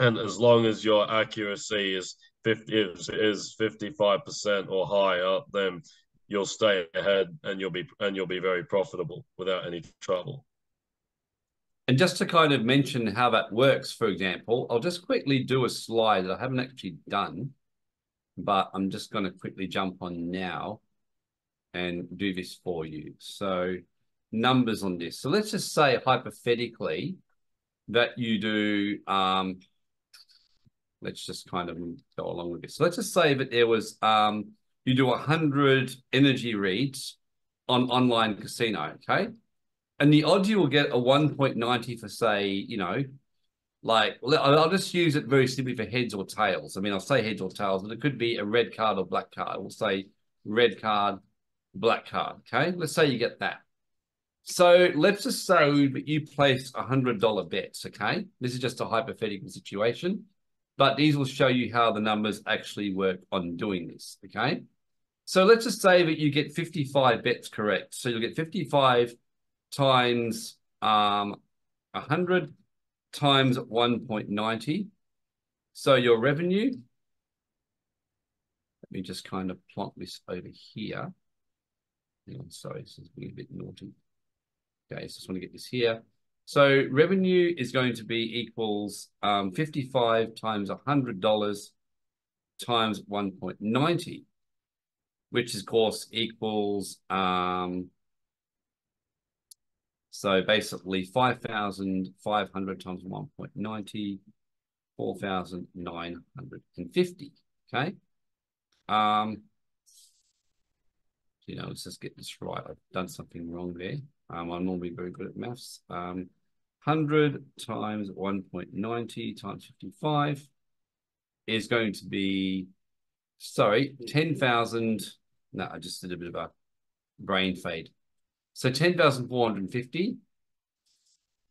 and as long as your accuracy is 50 is 55% or higher then you'll stay ahead and you'll be and you'll be very profitable without any trouble. And just to kind of mention how that works for example i'll just quickly do a slide that i haven't actually done but i'm just going to quickly jump on now and do this for you. So numbers on this. So let's just say hypothetically that you do um, let's just kind of go along with this. So let's just say that there was um, you do 100 energy reads on online casino, okay? And the odds you will get a 1.90 for say, you know, like I'll just use it very simply for heads or tails. I mean, I'll say heads or tails, but it could be a red card or black card. We'll say red card, black card. Okay, let's say you get that. So let's just say that you place a hundred dollar bets. Okay, this is just a hypothetical situation but these will show you how the numbers actually work on doing this, okay? So let's just say that you get 55 bets correct. So you'll get 55 times um, 100 times 1.90. So your revenue, let me just kind of plot this over here. Hang on, sorry, this is being a bit naughty. Okay, so I just want to get this here. So revenue is going to be equals um, 55 times $100 times 1.90, which of course equals, um, so basically 5,500 times 1.90, 4,950, okay? Um, you know, let's just get this right. I've done something wrong there. Um, I'm normally very good at maths. Um, 100 times 1.90 times 55 is going to be, sorry, 10,000. No, I just did a bit of a brain fade. So 10,450.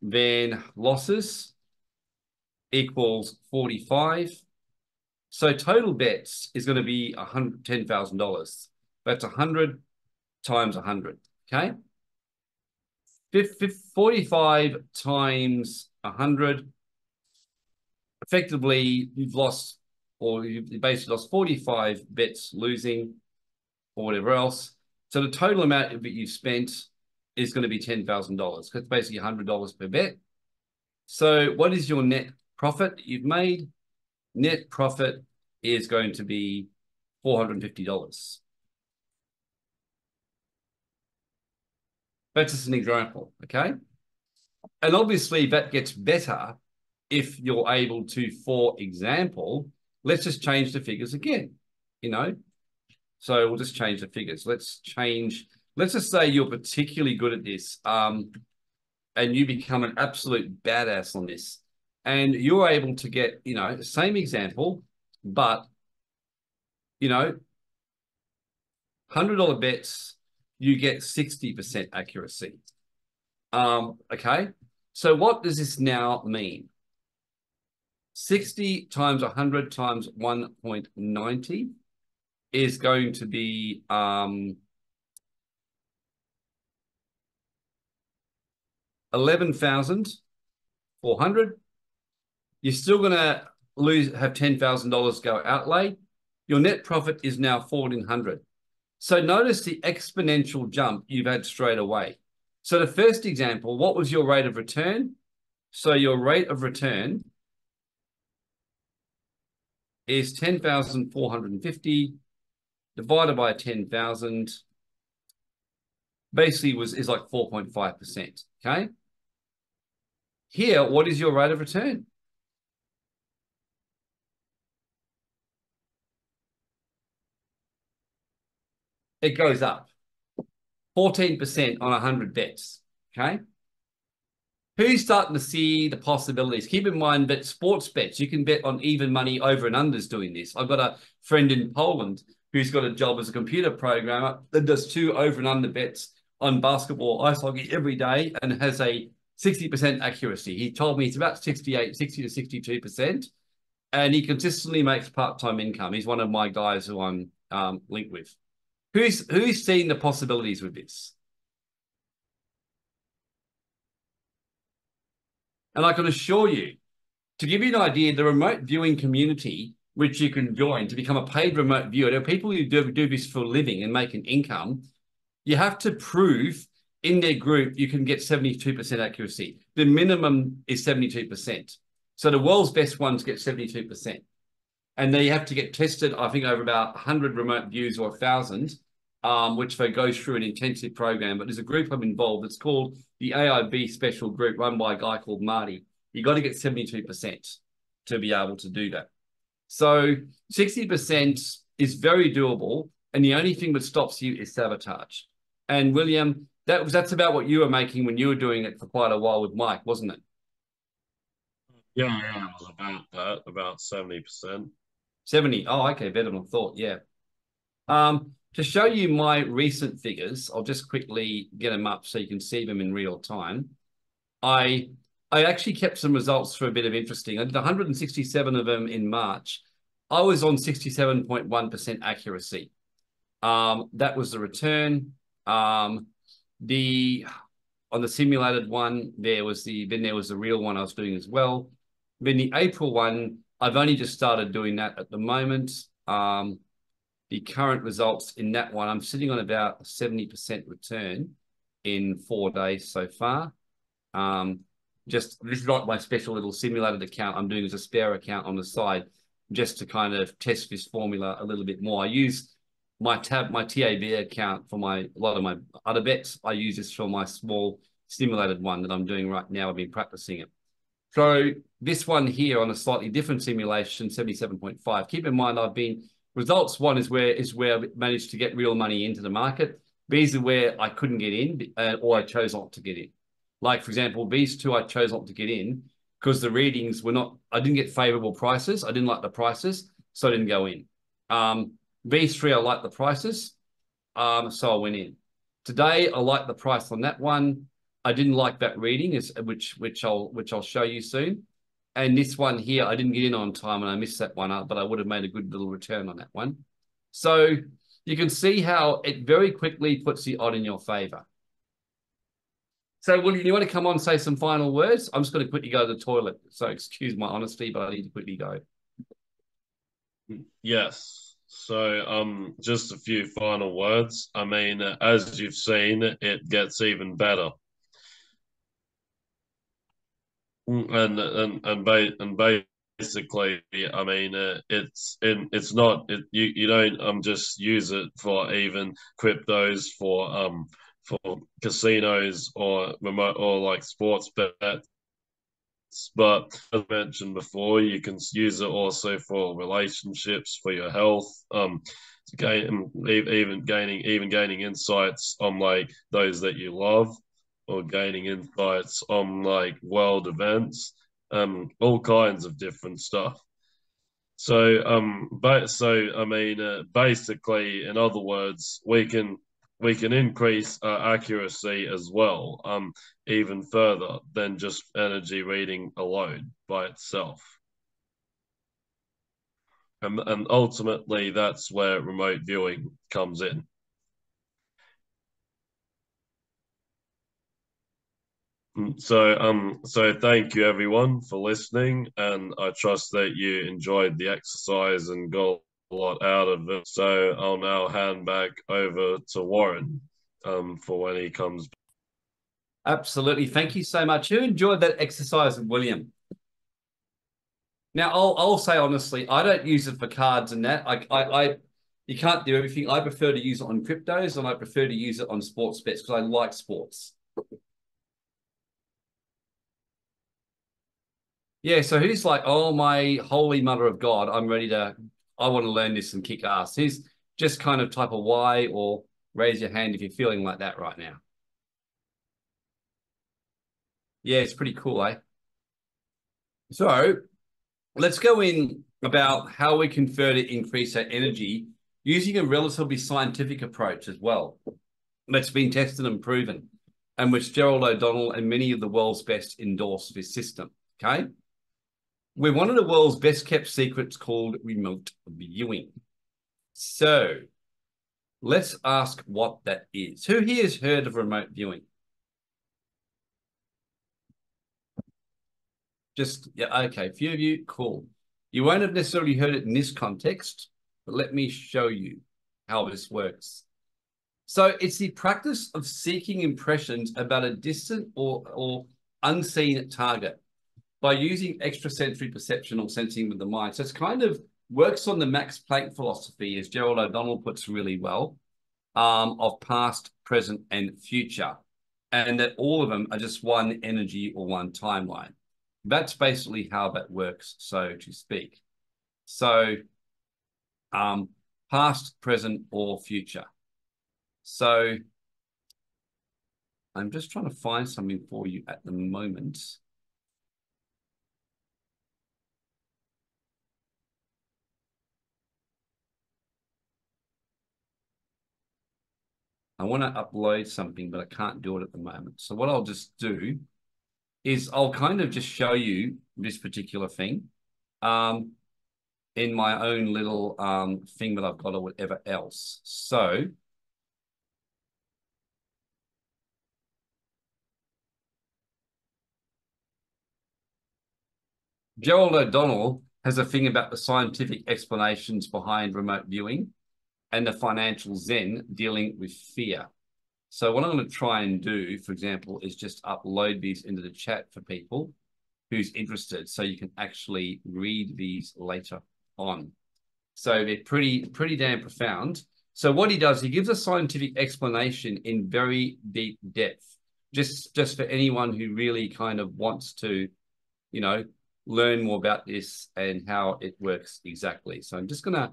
Then losses equals 45. So total bets is going to be $10,000. That's 100 times 100, okay? 45 times 100, effectively you've lost, or you've basically lost 45 bets losing or whatever else. So the total amount that you've spent is going to be $10,000. It's basically $100 per bet. So what is your net profit you've made? Net profit is going to be $450. That's just an example, okay? And obviously that gets better if you're able to, for example, let's just change the figures again, you know? So we'll just change the figures. Let's change, let's just say you're particularly good at this um, and you become an absolute badass on this and you're able to get, you know, same example, but, you know, $100 bets you get 60% accuracy. Um, okay, so what does this now mean? 60 times 100 times 1.90 is going to be um, 11,400. You're still going to lose, have $10,000 go outlay. Your net profit is now 1,400. So notice the exponential jump you've had straight away. So the first example, what was your rate of return? So your rate of return is 10,450 divided by 10,000 basically was is like 4.5%, okay? Here, what is your rate of return? It goes up. 14% on 100 bets, okay? Who's starting to see the possibilities? Keep in mind that sports bets, you can bet on even money over and unders doing this. I've got a friend in Poland who's got a job as a computer programmer that does two over and under bets on basketball, ice hockey every day and has a 60% accuracy. He told me it's about 68, 60 to 62%. And he consistently makes part-time income. He's one of my guys who I'm um, linked with. Who's who's seeing the possibilities with this? And I can assure you, to give you an idea, the remote viewing community, which you can join to become a paid remote viewer, there are people who do, do this for a living and make an income. You have to prove in their group you can get 72% accuracy. The minimum is 72%. So the world's best ones get 72%. And they have to get tested, I think, over about 100 remote views or 1,000 um, which they go through an intensive program. But there's a group I'm involved. It's called the AIB Special Group, run by a guy called Marty. You got to get 72% to be able to do that. So 60% is very doable. And the only thing that stops you is sabotage. And William, that was that's about what you were making when you were doing it for quite a while with Mike, wasn't it? Yeah, yeah, it was about that, about 70%. 70. Oh, okay, better than I thought. Yeah. Um, to show you my recent figures, I'll just quickly get them up so you can see them in real time. I I actually kept some results for a bit of interesting. I did 167 of them in March. I was on 67.1% accuracy. Um, that was the return. Um, the on the simulated one, there was the then there was the real one I was doing as well. Then the April one, I've only just started doing that at the moment. Um, the current results in that one, I'm sitting on about 70% return in four days so far. Um, just this is like my special little simulated account I'm doing as a spare account on the side, just to kind of test this formula a little bit more. I use my tab, my TAB account for my a lot of my other bets. I use this for my small simulated one that I'm doing right now. I've been practicing it. So this one here on a slightly different simulation, 77.5. Keep in mind, I've been Results one is where is where I managed to get real money into the market. These are where I couldn't get in uh, or I chose not to get in. Like, for example, these two I chose not to get in because the readings were not, I didn't get favorable prices. I didn't like the prices, so I didn't go in. Um, these three, I like the prices, um, so I went in. Today, I like the price on that one. I didn't like that reading, which which I'll which I'll show you soon. And this one here, I didn't get in on time and I missed that one up, but I would have made a good little return on that one. So you can see how it very quickly puts the odd in your favor. So, William, you want to come on say some final words? I'm just going to quickly go to the toilet. So, excuse my honesty, but I need to quickly go. Yes. So, um, just a few final words. I mean, as you've seen, it gets even better. And and and, and basically, I mean, uh, it's in it's not it, you you don't um just use it for even cryptos for um for casinos or remote or like sports bets. But as I mentioned before, you can use it also for relationships, for your health, um, gain even gaining even gaining insights on like those that you love or gaining insights on like world events, um, all kinds of different stuff. So, um, but so I mean, uh, basically, in other words, we can we can increase our accuracy as well, um, even further than just energy reading alone by itself. and and ultimately that's where remote viewing comes in. So um so thank you everyone for listening and I trust that you enjoyed the exercise and got a lot out of it. So I'll now hand back over to Warren um for when he comes Absolutely. Thank you so much. Who enjoyed that exercise, William? Now, I'll, I'll say honestly, I don't use it for cards and that. I, I, I, you can't do everything. I prefer to use it on cryptos and I prefer to use it on sports bets because I like sports. Yeah, so who's like, oh my holy mother of God, I'm ready to, I want to learn this and kick ass. Who's just kind of type of why or raise your hand if you're feeling like that right now. Yeah, it's pretty cool, eh? So let's go in about how we can further increase our energy using a relatively scientific approach as well. That's been tested and proven, and which Gerald O'Donnell and many of the world's best endorse this system. Okay. We're one of the world's best kept secrets called remote viewing. So let's ask what that is. Who here has heard of remote viewing? Just, yeah, okay, a few of you, cool. You won't have necessarily heard it in this context, but let me show you how this works. So it's the practice of seeking impressions about a distant or, or unseen target by using extrasensory perception or sensing with the mind. So it's kind of works on the Max Planck philosophy, as Gerald O'Donnell puts really well, um, of past, present, and future. And that all of them are just one energy or one timeline. That's basically how that works, so to speak. So um, past, present, or future. So I'm just trying to find something for you at the moment. I want to upload something, but I can't do it at the moment. So what I'll just do is I'll kind of just show you this particular thing um, in my own little um, thing that I've got or whatever else. So Gerald O'Donnell has a thing about the scientific explanations behind remote viewing and the financial zen dealing with fear. So what I'm going to try and do, for example, is just upload these into the chat for people who's interested so you can actually read these later on. So they're pretty, pretty damn profound. So what he does, he gives a scientific explanation in very deep depth, just, just for anyone who really kind of wants to, you know, learn more about this and how it works exactly. So I'm just going to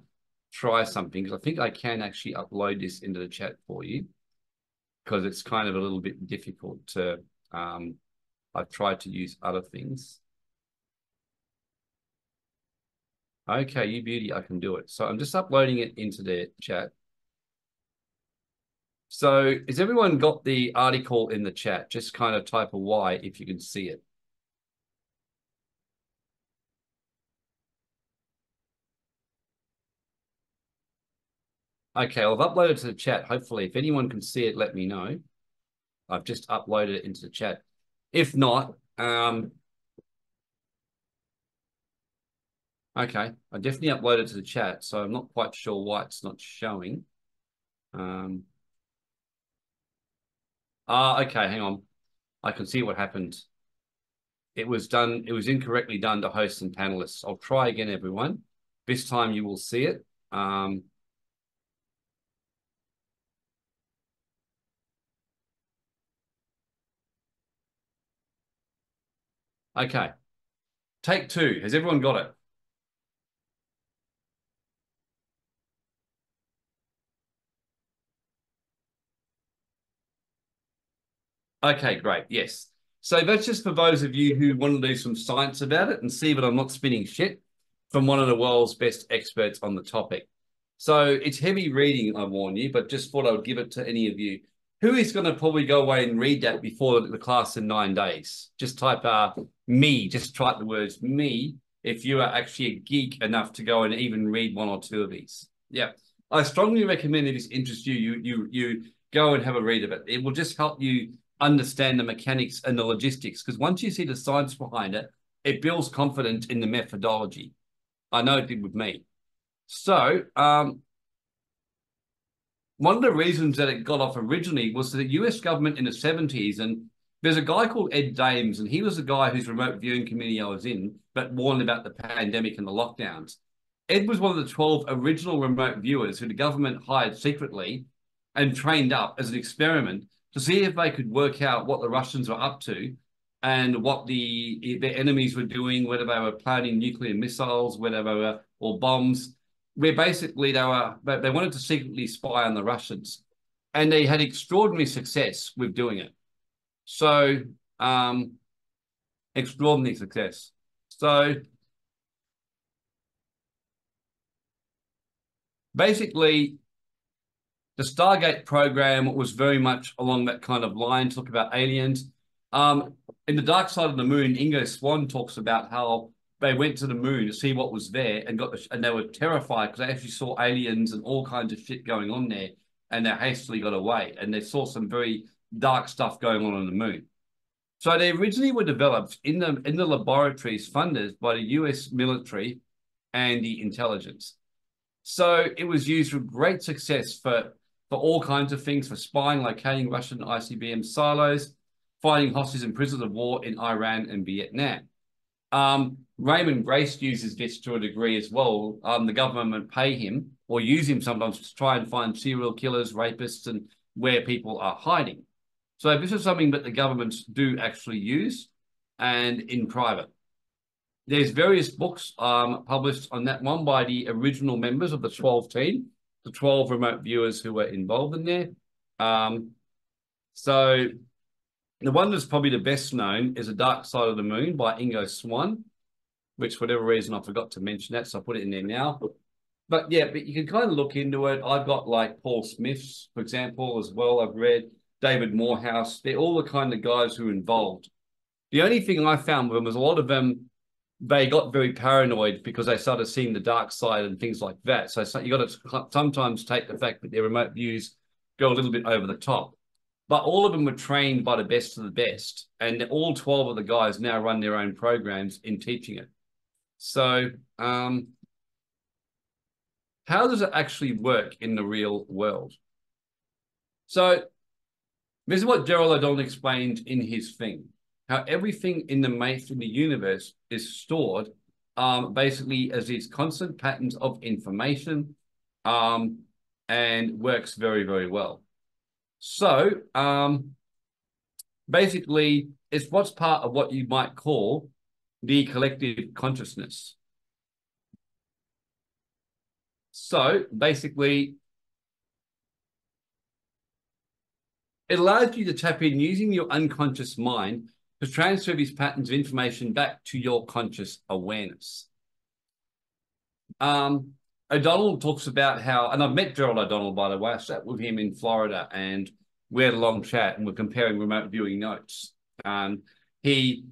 try something because I think I can actually upload this into the chat for you because it's kind of a little bit difficult to, um, I've tried to use other things. Okay, you beauty, I can do it. So I'm just uploading it into the chat. So has everyone got the article in the chat? Just kind of type a Y if you can see it. Okay, I've uploaded to the chat. Hopefully, if anyone can see it, let me know. I've just uploaded it into the chat. If not, um, okay, I definitely uploaded to the chat, so I'm not quite sure why it's not showing. Um, ah, okay, hang on. I can see what happened. It was done, it was incorrectly done to hosts and panelists. I'll try again, everyone. This time you will see it. Um, Okay. Take two. Has everyone got it? Okay, great. Yes. So that's just for those of you who want to do some science about it and see that I'm not spinning shit from one of the world's best experts on the topic. So it's heavy reading, I warn you, but just thought I would give it to any of you who is going to probably go away and read that before the class in nine days? Just type uh, me, just type the words me if you are actually a geek enough to go and even read one or two of these. Yeah. I strongly recommend if this interests you, you you you go and have a read of it. It will just help you understand the mechanics and the logistics because once you see the science behind it, it builds confidence in the methodology. I know it did with me. So, um, one of the reasons that it got off originally was the US government in the 70s, and there's a guy called Ed Dames, and he was the guy whose remote viewing committee I was in, but warned about the pandemic and the lockdowns. Ed was one of the 12 original remote viewers who the government hired secretly and trained up as an experiment to see if they could work out what the Russians were up to and what the their enemies were doing, whether they were planning nuclear missiles, whether they were or bombs. Where basically they were they wanted to secretly spy on the Russians, and they had extraordinary success with doing it. So um, extraordinary success. So basically, the Stargate program was very much along that kind of line, talk about aliens. Um, in the Dark Side of the Moon, Ingo Swann talks about how they went to the moon to see what was there and got and they were terrified because they actually saw aliens and all kinds of shit going on there, and they hastily got away and they saw some very dark stuff going on on the moon. So they originally were developed in the in the laboratories funded by the U.S. military and the intelligence. So it was used with great success for for all kinds of things, for spying, locating Russian ICBM silos, finding hostages and prisoners of war in Iran and Vietnam. Um, Raymon Grace uses this to a degree as well. Um, the government pay him or use him sometimes to try and find serial killers, rapists, and where people are hiding. So this is something that the governments do actually use and in private. There's various books um, published on that one by the original members of the 12 team, the 12 remote viewers who were involved in there. Um, so the one that's probably the best known is The Dark Side of the Moon by Ingo Swann, which for whatever reason I forgot to mention that, so I put it in there now. But yeah, but you can kind of look into it. I've got like Paul Smith's, for example, as well. I've read David Morehouse. They're all the kind of guys who are involved. The only thing I found with them was a lot of them, they got very paranoid because they started seeing the dark side and things like that. So, so you got to sometimes take the fact that their remote views go a little bit over the top. But all of them were trained by the best of the best. And all 12 of the guys now run their own programs in teaching it. So, um, how does it actually work in the real world? So, this is what Gerald O'Donnell explained in his thing how everything in the in the universe is stored um, basically as these constant patterns of information um, and works very, very well. So um, basically, it's what's part of what you might call the collective consciousness. So basically, it allows you to tap in using your unconscious mind to transfer these patterns of information back to your conscious awareness. Um, O'Donnell talks about how, and I've met Gerald O'Donnell, by the way. I sat with him in Florida and we had a long chat and we're comparing remote viewing notes. Um, he,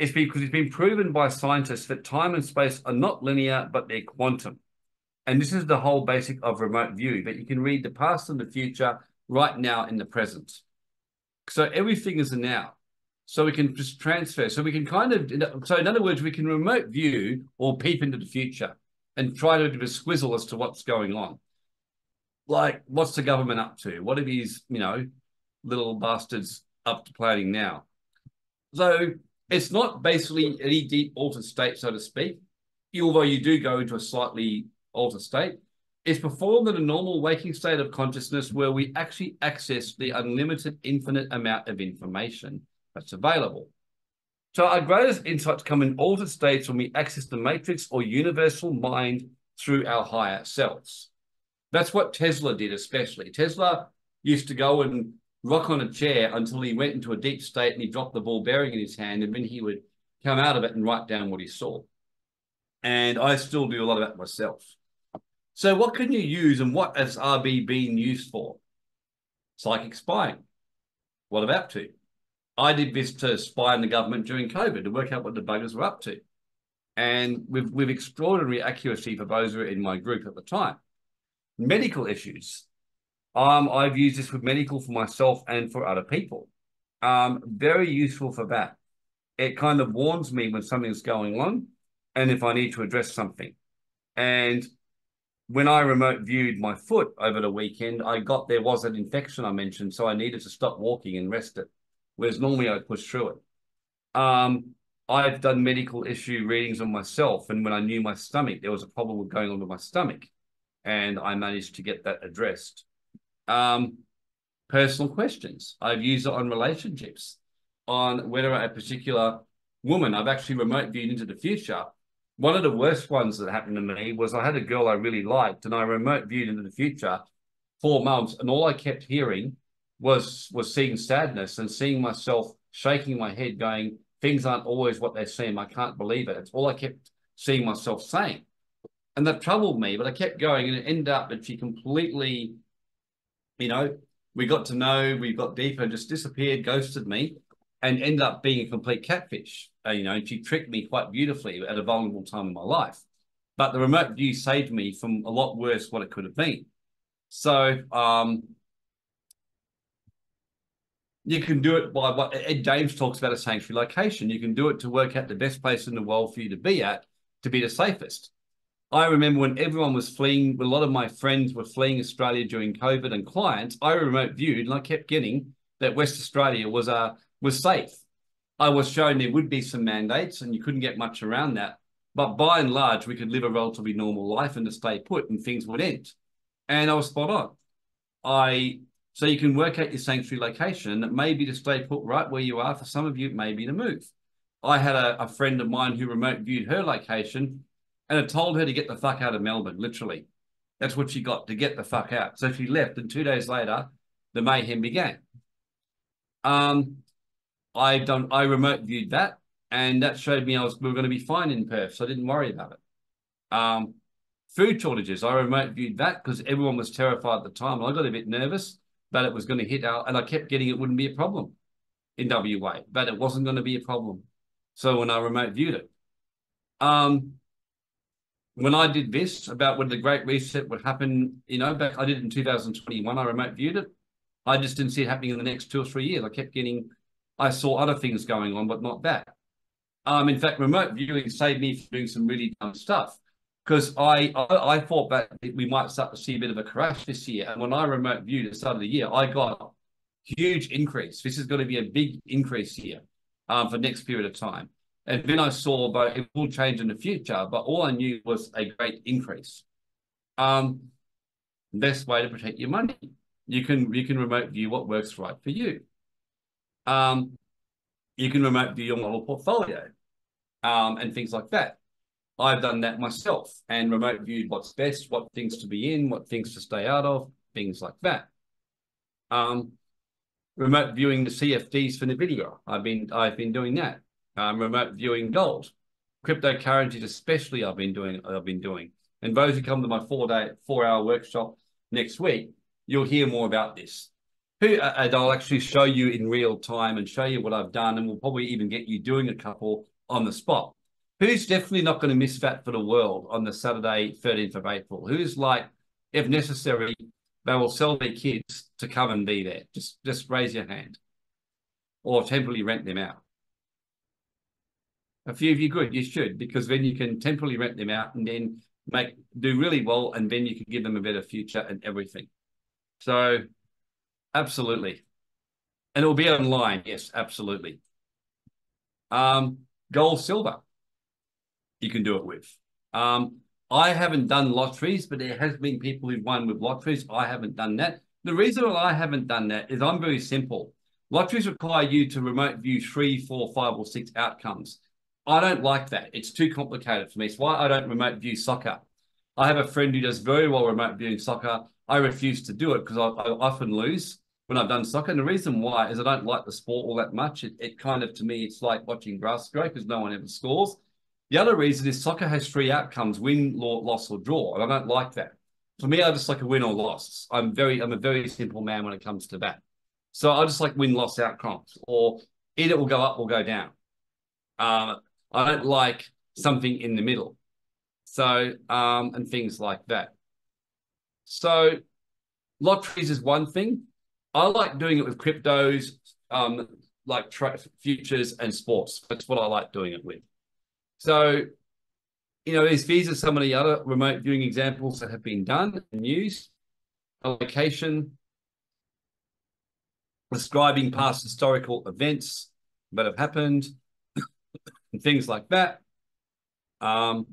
it's because it's been proven by scientists that time and space are not linear, but they're quantum. And this is the whole basic of remote view, that you can read the past and the future right now in the present. So everything is a now. So we can just transfer. So we can kind of, so in other words, we can remote view or peep into the future and try to do a squizzle as to what's going on. Like, what's the government up to? What are these, you know, little bastards up to planning now? So it's not basically any deep altered state, so to speak, although you do go into a slightly altered state. It's performed in a normal waking state of consciousness where we actually access the unlimited, infinite amount of information that's available. So our greatest insights come in altered states when we access the matrix or universal mind through our higher selves. That's what Tesla did, especially. Tesla used to go and rock on a chair until he went into a deep state and he dropped the ball bearing in his hand, and then he would come out of it and write down what he saw. And I still do a lot of that myself. So, what can you use and what has RV been used for? Psychic spying. What about to? I did this to spy on the government during COVID to work out what the buggers were up to. and with, with extraordinary accuracy for those who were in my group at the time. Medical issues. Um, I've used this with medical for myself and for other people. Um, very useful for that. It kind of warns me when something's going on and if I need to address something. And when I remote viewed my foot over the weekend, I got there was an infection I mentioned, so I needed to stop walking and rest it. Whereas normally I push through it. Um, I've done medical issue readings on myself, and when I knew my stomach, there was a problem going on with my stomach, and I managed to get that addressed. Um, personal questions. I've used it on relationships, on whether a particular woman. I've actually remote viewed into the future. One of the worst ones that happened to me was I had a girl I really liked, and I remote viewed into the future four months, and all I kept hearing was was seeing sadness and seeing myself shaking my head, going, things aren't always what they seem. I can't believe it. It's all I kept seeing myself saying. And that troubled me, but I kept going and it ended up that she completely, you know, we got to know, we got deeper, just disappeared, ghosted me, and ended up being a complete catfish. Uh, you know, she tricked me quite beautifully at a vulnerable time in my life. But the remote view saved me from a lot worse what it could have been. So um, you can do it by what Ed Dames talks about a sanctuary location. You can do it to work out the best place in the world for you to be at to be the safest. I remember when everyone was fleeing, a lot of my friends were fleeing Australia during COVID and clients, I remote viewed and I kept getting that West Australia was uh, was safe. I was shown there would be some mandates and you couldn't get much around that. But by and large, we could live a relatively normal life and to stay put and things would end. And I was spot on. I so you can work out your sanctuary location. It may be to stay put right where you are. For some of you, it may be to move. I had a, a friend of mine who remote viewed her location and it told her to get the fuck out of Melbourne, literally. That's what she got to get the fuck out. So she left, and two days later, the mayhem began. Um, I done I remote viewed that, and that showed me I was we were going to be fine in Perth, so I didn't worry about it. Um, food shortages, I remote viewed that because everyone was terrified at the time, and I got a bit nervous that it was going to hit out, and I kept getting it wouldn't be a problem in WA, but it wasn't going to be a problem. So when I remote viewed it, um, when I did this about when the Great Reset would happen, you know, back I did it in 2021, I remote viewed it. I just didn't see it happening in the next two or three years. I kept getting, I saw other things going on, but not that. Um, in fact, remote viewing saved me from doing some really dumb stuff because I, I, I thought that we might start to see a bit of a crash this year. And when I remote viewed at the start of the year, I got huge increase. This is going to be a big increase here um, for next period of time. And then I saw, but it will change in the future. But all I knew was a great increase. Um, best way to protect your money. You can you can remote view what works right for you. Um, you can remote view your model portfolio um, and things like that. I've done that myself and remote viewed what's best, what things to be in, what things to stay out of, things like that. Um, remote viewing the CFDs for NVIDIA. I've been I've been doing that. Um, remote viewing gold, cryptocurrencies especially. I've been doing I've been doing. And those who come to my four day four hour workshop next week, you'll hear more about this. Who, and I'll actually show you in real time and show you what I've done, and we'll probably even get you doing a couple on the spot. Who's definitely not going to miss that for the world on the Saturday, 13th of April? Who's like, if necessary, they will sell their kids to come and be there? Just, just raise your hand. Or temporarily rent them out. A few of you good, you should, because then you can temporarily rent them out and then make do really well, and then you can give them a better future and everything. So, absolutely, and it will be online. Yes, absolutely. Um, gold, silver you can do it with. Um, I haven't done lotteries, but there has been people who've won with lotteries. I haven't done that. The reason why I haven't done that is I'm very simple. Lotteries require you to remote view three, four, five, or six outcomes. I don't like that. It's too complicated for me. It's why I don't remote view soccer. I have a friend who does very well remote viewing soccer. I refuse to do it because I, I, often lose when I've done soccer. And the reason why is I don't like the sport all that much. It, it kind of, to me, it's like watching grass grow because no one ever scores. The other reason is soccer has three outcomes: win, loss, or draw, and I don't like that. For me, I just like a win or loss. I'm very, I'm a very simple man when it comes to that. So I just like win, loss outcomes, or either it will go up or go down. Um, I don't like something in the middle. So, um, and things like that. So, lotteries is one thing. I like doing it with cryptos, um, like futures and sports. That's what I like doing it with. So, you know, these, these are some of the other remote viewing examples that have been done and used. Allocation, describing past historical events that have happened, and things like that. Um,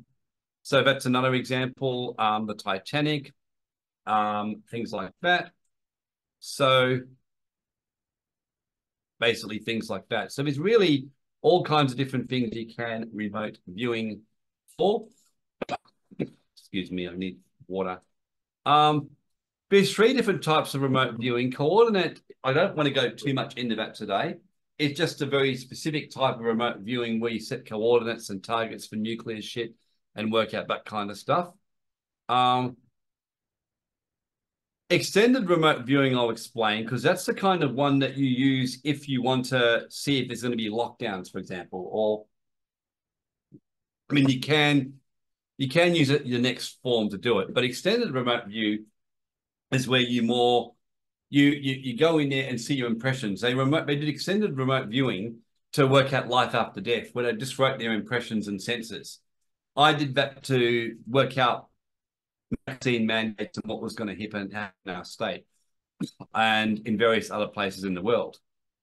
so that's another example, um, the Titanic, um, things like that. So basically things like that. So there's really all kinds of different things you can remote viewing for. Excuse me, I need water. Um, there's three different types of remote viewing. Coordinate, I don't want to go too much into that today. It's just a very specific type of remote viewing where you set coordinates and targets for nuclear shit and work out that kind of stuff. Um, extended remote viewing, I'll explain, because that's the kind of one that you use if you want to see if there's going to be lockdowns, for example, or I mean, you can you can use it your next form to do it, but extended remote view is where you more you you you go in there and see your impressions. They remote they did extended remote viewing to work out life after death, where they just wrote their impressions and senses. I did that to work out vaccine mandates and what was going to happen in our state and in various other places in the world.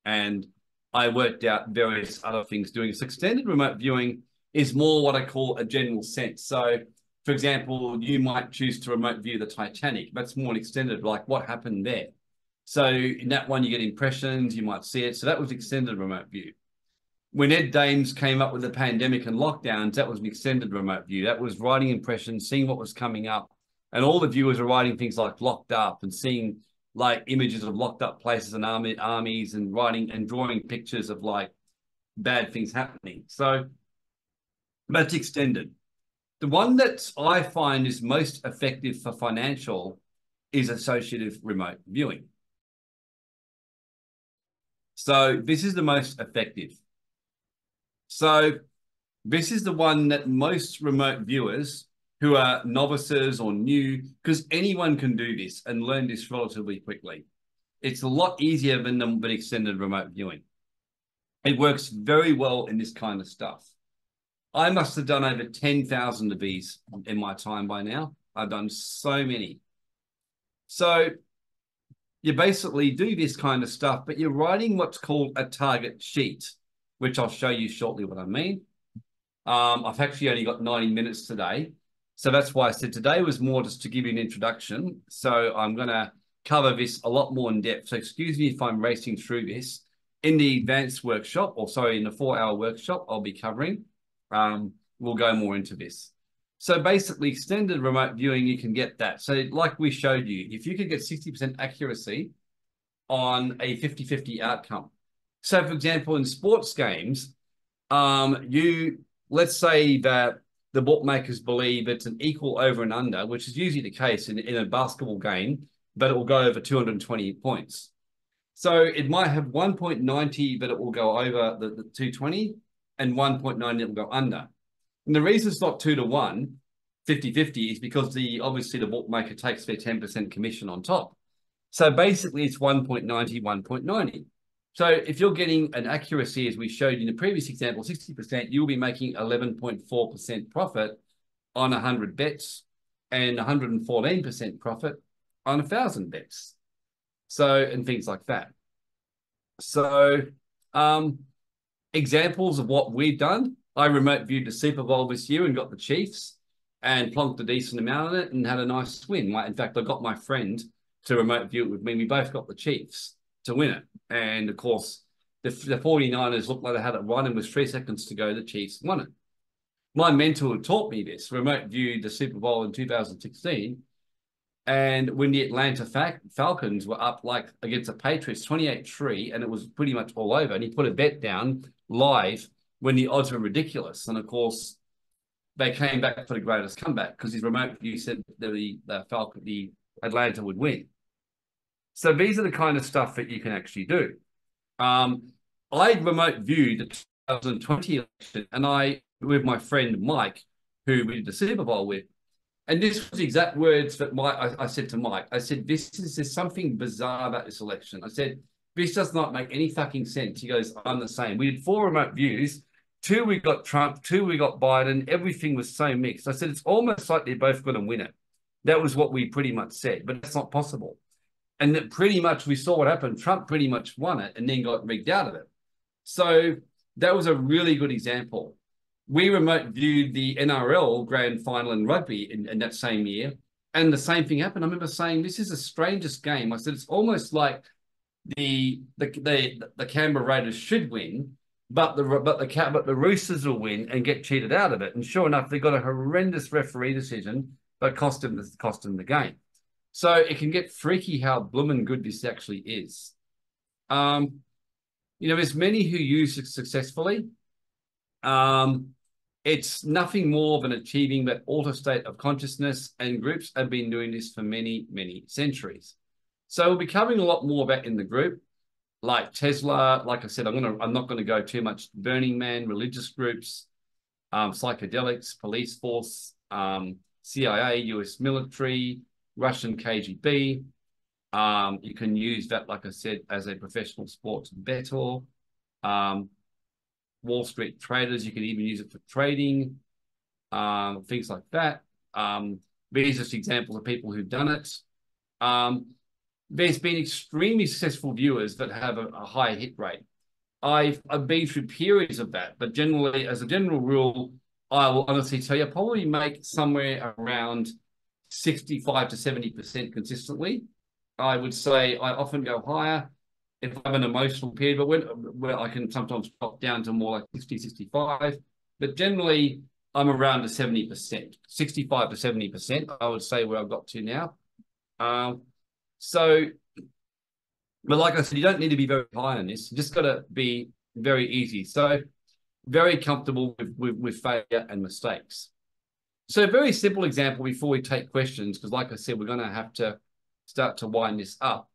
And I worked out various other things doing this. Extended remote viewing is more what I call a general sense. So, for example, you might choose to remote view the Titanic. That's more an extended, like what happened there. So in that one, you get impressions, you might see it. So that was extended remote view. When Ed Dames came up with the pandemic and lockdowns, that was an extended remote view. That was writing impressions, seeing what was coming up. And all the viewers are writing things like locked up and seeing like images of locked up places and army, armies and writing and drawing pictures of like bad things happening. So that's extended. The one that I find is most effective for financial is associative remote viewing. So this is the most effective. So this is the one that most remote viewers who are novices or new, because anyone can do this and learn this relatively quickly. It's a lot easier than the extended remote viewing. It works very well in this kind of stuff. I must have done over 10,000 of these in my time by now. I've done so many. So you basically do this kind of stuff, but you're writing what's called a target sheet, which I'll show you shortly what I mean. Um, I've actually only got 90 minutes today. So that's why I said today was more just to give you an introduction. So I'm going to cover this a lot more in depth. So excuse me if I'm racing through this. In the advanced workshop, or sorry, in the four hour workshop, I'll be covering. Um, we'll go more into this. So basically, extended remote viewing, you can get that. So like we showed you, if you could get 60% accuracy on a 50-50 outcome. So for example, in sports games, um, you let's say that the bookmakers believe it's an equal over and under, which is usually the case in, in a basketball game, but it will go over 220 points. So it might have 1.90, but it will go over the, the 220, and 1.9 it will go under. And the reason it's not two to one, 50-50 is because the obviously the bookmaker takes their 10% commission on top. So basically it's 1.90, 1.90. So if you're getting an accuracy, as we showed in the previous example, 60%, you'll be making 11.4% profit on 100 bets and 114% profit on 1,000 bets. So, and things like that. So, um, examples of what we've done. I remote viewed the Super Bowl this year and got the Chiefs and plonked a decent amount on it and had a nice win. In fact, I got my friend to remote view it with me. We both got the Chiefs to win it. And of course, the, the 49ers looked like they had it won and with three seconds to go, the Chiefs won it. My mentor taught me this, remote viewed the Super Bowl in 2016. And when the Atlanta Falcons were up like against the Patriots 28 3, and it was pretty much all over, and he put a bet down live when the odds were ridiculous. And of course, they came back for the greatest comeback because his remote view said that the, the Falcon, the Atlanta would win. So these are the kind of stuff that you can actually do. Um, I remote viewed the 2020 election and I with my friend Mike, who we did the Super Bowl with. And this was the exact words that Mike, I, I said to Mike. I said, "This is there's something bizarre about this election." I said, "This does not make any fucking sense." He goes, "I'm the same. We did four remote views. Two we got Trump. Two we got Biden. Everything was so mixed." I said, "It's almost like they're both going to win it." That was what we pretty much said, but that's not possible. And that pretty much we saw what happened. Trump pretty much won it and then got rigged out of it. So that was a really good example. We remote viewed the NRL grand final in rugby in, in that same year, and the same thing happened. I remember saying, "This is the strangest game." I said, "It's almost like the the the, the Canberra Raiders should win, but the but the but the Roosters will win and get cheated out of it." And sure enough, they got a horrendous referee decision that cost them the cost the game. So it can get freaky how blooming good this actually is. Um, you know, there's many who use it successfully. Um, it's nothing more than achieving that altered state of consciousness, and groups have been doing this for many, many centuries. So we'll be covering a lot more about in the group, like Tesla. Like I said, I'm gonna, I'm not going to go too much. Burning Man, religious groups, um, psychedelics, police force, um, CIA, U.S. military, Russian KGB, um, you can use that, like I said, as a professional sports bettor. Um, Wall Street traders, you can even use it for trading, um, things like that. Um, these are just examples of people who've done it. Um, there's been extremely successful viewers that have a, a high hit rate. I've, I've been through periods of that, but generally, as a general rule, I will honestly tell you, I probably make somewhere around 65 to 70% consistently. I would say I often go higher if I have an emotional period, but when where I can sometimes drop down to more like 60, 65. But generally, I'm around to 70%, 65 to 70%, I would say where I've got to now. Um, so, but like I said, you don't need to be very high on this. You just got to be very easy. So, very comfortable with, with, with failure and mistakes. So, a very simple example before we take questions, because like I said, we're going to have to start to wind this up.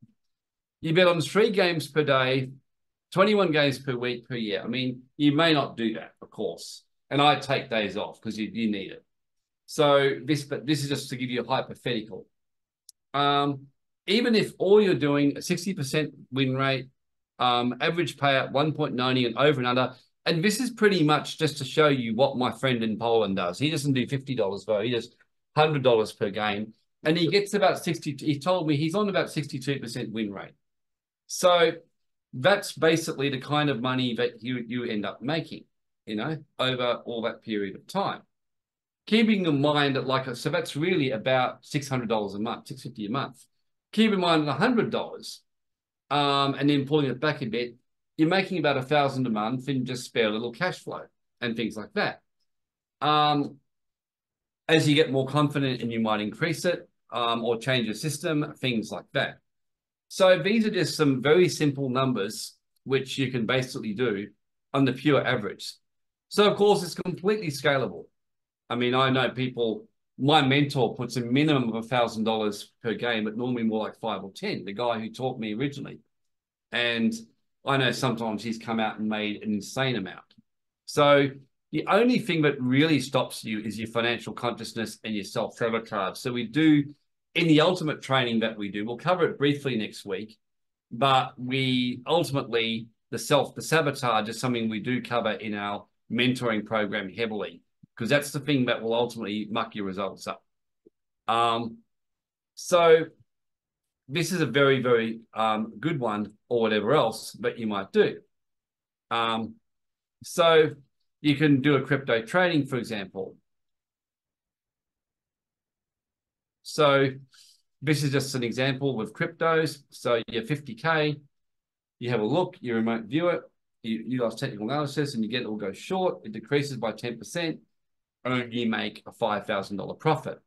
You bet on three games per day, 21 games per week per year. I mean, you may not do that, of course. And I take days off because you, you need it. So this, but this is just to give you a hypothetical. Um, even if all you're doing a 60% win rate, um, average payout 1.90 and over and under, and this is pretty much just to show you what my friend in Poland does. He doesn't do $50 though, he does $100 per game and he gets about 60 he told me he's on about 62% win rate. So that's basically the kind of money that you you end up making you know over all that period of time. Keeping in mind that like so that's really about $600 a month 650 a month keep in mind $100 um, and then pulling it back a bit you're making about a thousand a month and just spare a little cash flow and things like that um, as you get more confident and you might increase it um, or change your system, things like that. So these are just some very simple numbers which you can basically do on the pure average. So of course it's completely scalable. I mean, I know people, my mentor puts a minimum of a thousand dollars per game, but normally more like five or 10, the guy who taught me originally. And I know sometimes he's come out and made an insane amount. So the only thing that really stops you is your financial consciousness and your self sabotage. So we do in the ultimate training that we do, we'll cover it briefly next week, but we ultimately the self the sabotage is something we do cover in our mentoring program heavily because that's the thing that will ultimately muck your results up. Um, so this is a very very um, good one or whatever else that you might do. Um, so you can do a crypto trading, for example. So this is just an example with cryptos. So you're 50K, you have a look, you remote view it, you utilize technical analysis and you get it will go short, it decreases by 10%, you make a $5,000 profit.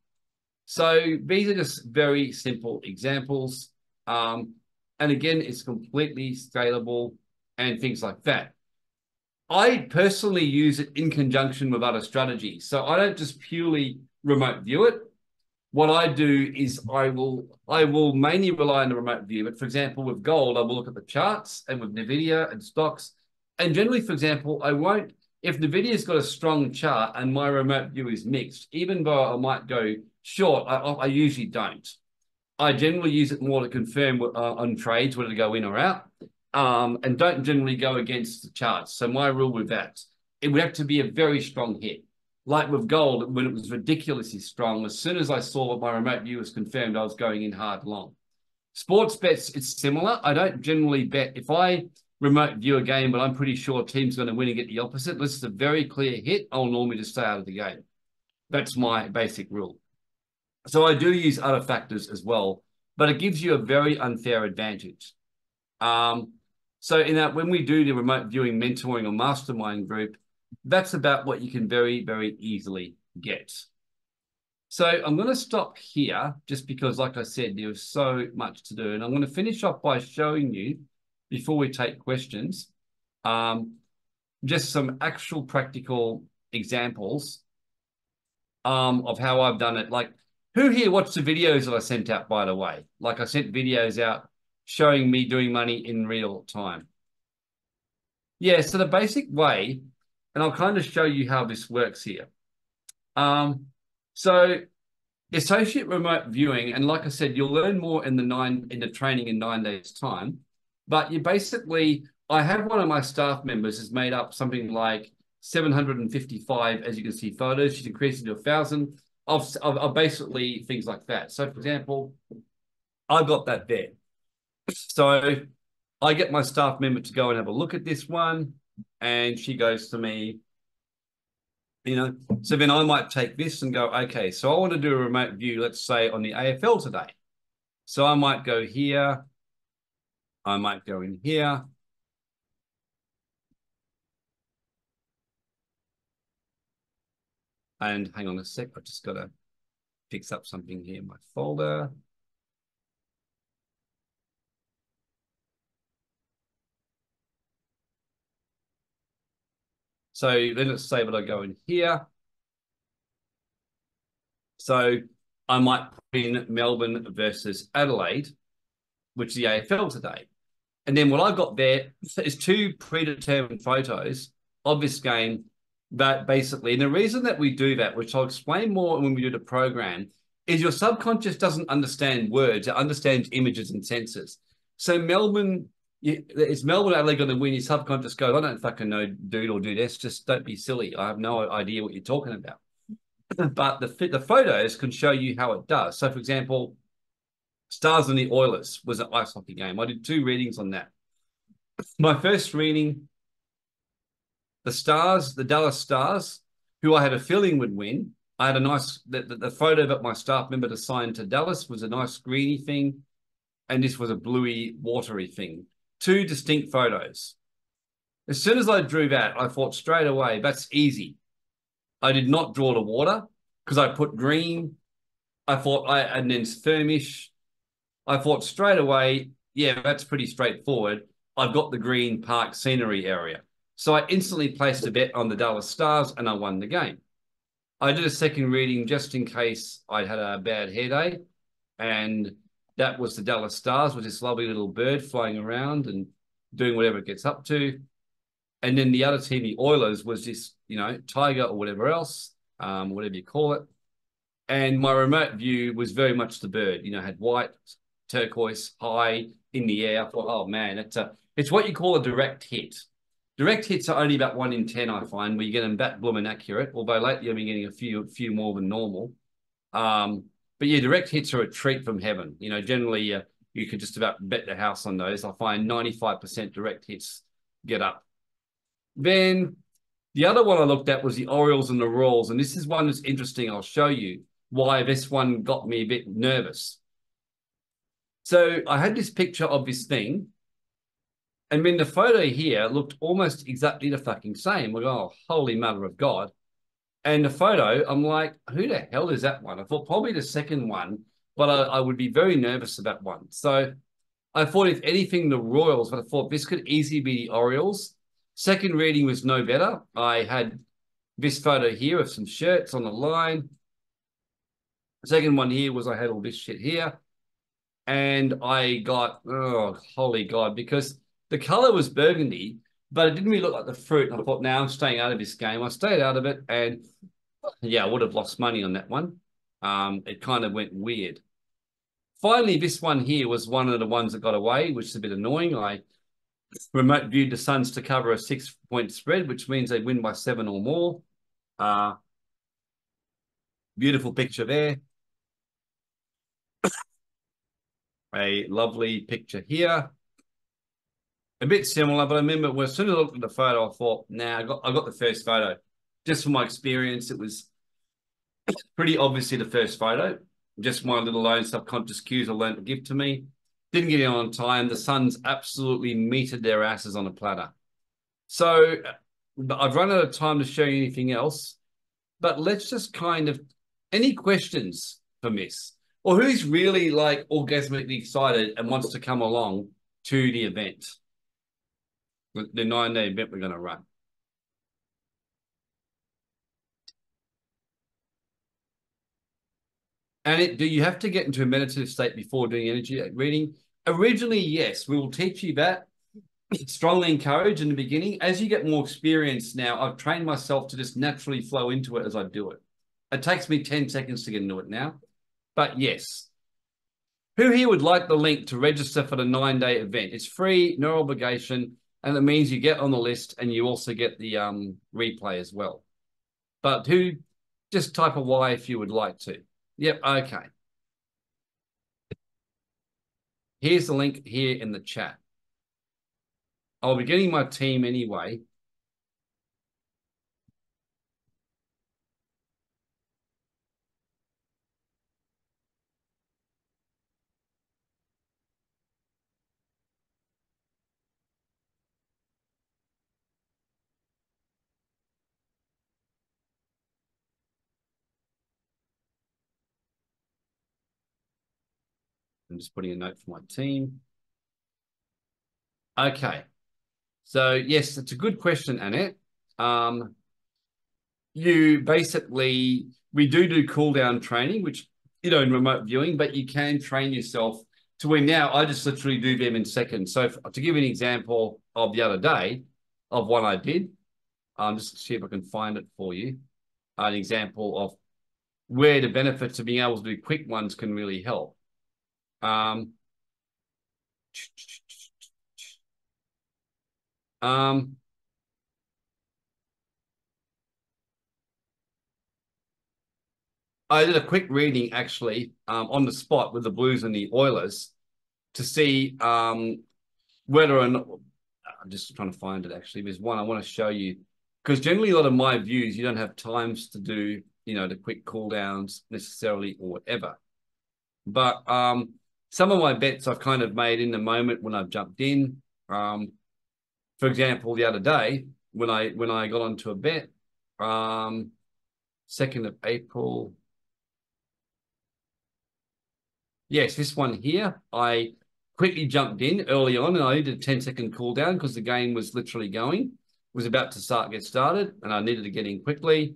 So these are just very simple examples. Um, and again, it's completely scalable and things like that. I personally use it in conjunction with other strategies. So I don't just purely remote view it. What I do is I will I will mainly rely on the remote view. But for example, with gold, I will look at the charts and with Nvidia and stocks. And generally, for example, I won't if Nvidia's got a strong chart and my remote view is mixed, even though I might go short, I, I usually don't. I generally use it more to confirm uh, on trades whether to go in or out, um, and don't generally go against the charts. So my rule with that, it would have to be a very strong hit. Like with gold, when it was ridiculously strong, as soon as I saw that my remote view was confirmed, I was going in hard long. Sports bets, it's similar. I don't generally bet if I remote view a game, but I'm pretty sure team's going to win and get the opposite. This is a very clear hit. I'll normally just stay out of the game. That's my basic rule. So I do use other factors as well, but it gives you a very unfair advantage. Um, so in that, when we do the remote viewing mentoring or mastermind group, that's about what you can very, very easily get. So I'm going to stop here just because, like I said, there's so much to do. And I'm going to finish off by showing you, before we take questions, um, just some actual practical examples um, of how I've done it. Like, who here watched the videos that I sent out, by the way? Like, I sent videos out showing me doing money in real time. Yeah, so the basic way, and I'll kind of show you how this works here. Um, so associate remote viewing, and like I said, you'll learn more in the nine in the training in nine days time. But you basically, I have one of my staff members has made up something like 755, as you can see, photos. She's increased to a thousand of, of, of basically things like that. So, for example, I've got that there. So I get my staff member to go and have a look at this one, and she goes to me, you know, so then I might take this and go, okay, so I want to do a remote view, let's say on the AFL today. So I might go here. I might go in here. And hang on a sec, I've just got to fix up something here in my folder. So then let's say that I go in here. So I might put in Melbourne versus Adelaide, which is the AFL today. And then what I've got there (laughs) is two predetermined photos of this game that basically, and the reason that we do that, which I'll explain more when we do the program, is your subconscious doesn't understand words, it understands images and senses. So Melbourne it's Melbourne Adelaide going to win. Your subconscious goes, I don't fucking know, dude or do this. Just don't be silly. I have no idea what you're talking about. (clears throat) but the the photos can show you how it does. So, for example, Stars and the Oilers was an ice hockey game. I did two readings on that. My first reading, the Stars, the Dallas Stars, who I had a feeling would win. I had a nice the, the, the photo that my staff member assigned to Dallas was a nice greeny thing, and this was a bluey, watery thing two distinct photos. As soon as I drew that, I thought straight away, that's easy. I did not draw the water because I put green. I thought I and then firmish. I thought straight away, yeah, that's pretty straightforward. I've got the green park scenery area. So I instantly placed a bet on the Dallas Stars and I won the game. I did a second reading just in case I had a bad hair day and that was the Dallas Stars with this lovely little bird flying around and doing whatever it gets up to. And then the other team, the Oilers, was this, you know, tiger or whatever else, um, whatever you call it. And my remote view was very much the bird, you know, had white, turquoise, high in the air. I thought, oh man, it's a it's what you call a direct hit. Direct hits are only about one in ten, I find, where you get them that blooming accurate. Although lately I've been getting a few few more than normal. Um, but yeah, direct hits are a treat from heaven. You know, generally uh, you could just about bet the house on those. I find 95% direct hits get up. Then the other one I looked at was the Orioles and the Royals. And this is one that's interesting. I'll show you why this one got me a bit nervous. So I had this picture of this thing. And then the photo here looked almost exactly the fucking same. Go, oh, holy mother of God. And the photo, I'm like, who the hell is that one? I thought probably the second one, but I, I would be very nervous about one. So I thought, if anything, the Royals, but I thought this could easily be the Orioles. Second reading was no better. I had this photo here of some shirts on the line. Second one here was I had all this shit here. And I got, oh, holy God, because the color was burgundy, but it didn't really look like the fruit. And I thought, now I'm staying out of this game. I stayed out of it, and yeah, I would have lost money on that one. Um, it kind of went weird. Finally, this one here was one of the ones that got away, which is a bit annoying. I remote viewed the Suns to cover a six point spread, which means they win by seven or more. Uh, beautiful picture there. A lovely picture here. A bit similar, but I remember as soon as I looked at the photo, I thought, nah, I got I got the first photo. Just from my experience, it was (coughs) pretty obviously the first photo. Just my little own subconscious cues I learned to give to me. Didn't get in on time. The Suns absolutely metered their asses on a platter. So uh, I've run out of time to show you anything else, but let's just kind of any questions for Miss or who's really like orgasmically excited and wants to come along to the event, the nine day event we're going to run. And it, do you have to get into a meditative state before doing energy reading? Originally, yes, we will teach you that. Strongly encourage in the beginning. As you get more experience now, I've trained myself to just naturally flow into it as I do it. It takes me 10 seconds to get into it now. But yes. Who here would like the link to register for the nine day event? It's free, no obligation, and it means you get on the list and you also get the um, replay as well. But who just type a Y if you would like to. Yep, okay. Here's the link here in the chat. I'll be getting my team anyway. Just putting a note for my team. Okay. So yes, it's a good question, Annette. Um, you basically, we do do cool down training, which, you know, in remote viewing, but you can train yourself to where now I just literally do them in seconds. So if, to give you an example of the other day of what I did, um, just see if I can find it for you. An example of where the benefits of being able to do quick ones can really help. Um, um, I did a quick reading actually um, on the spot with the Blues and the Oilers to see um, whether or not. I'm just trying to find it actually. There's one I want to show you because generally a lot of my views you don't have times to do you know the quick cool downs necessarily or whatever. But um, some of my bets I've kind of made in the moment when I've jumped in. Um, for example, the other day when I when I got onto a bet, um, second of April. Yes, this one here. I quickly jumped in early on, and I needed a 10 second cool down because the game was literally going, was about to start get started, and I needed to get in quickly.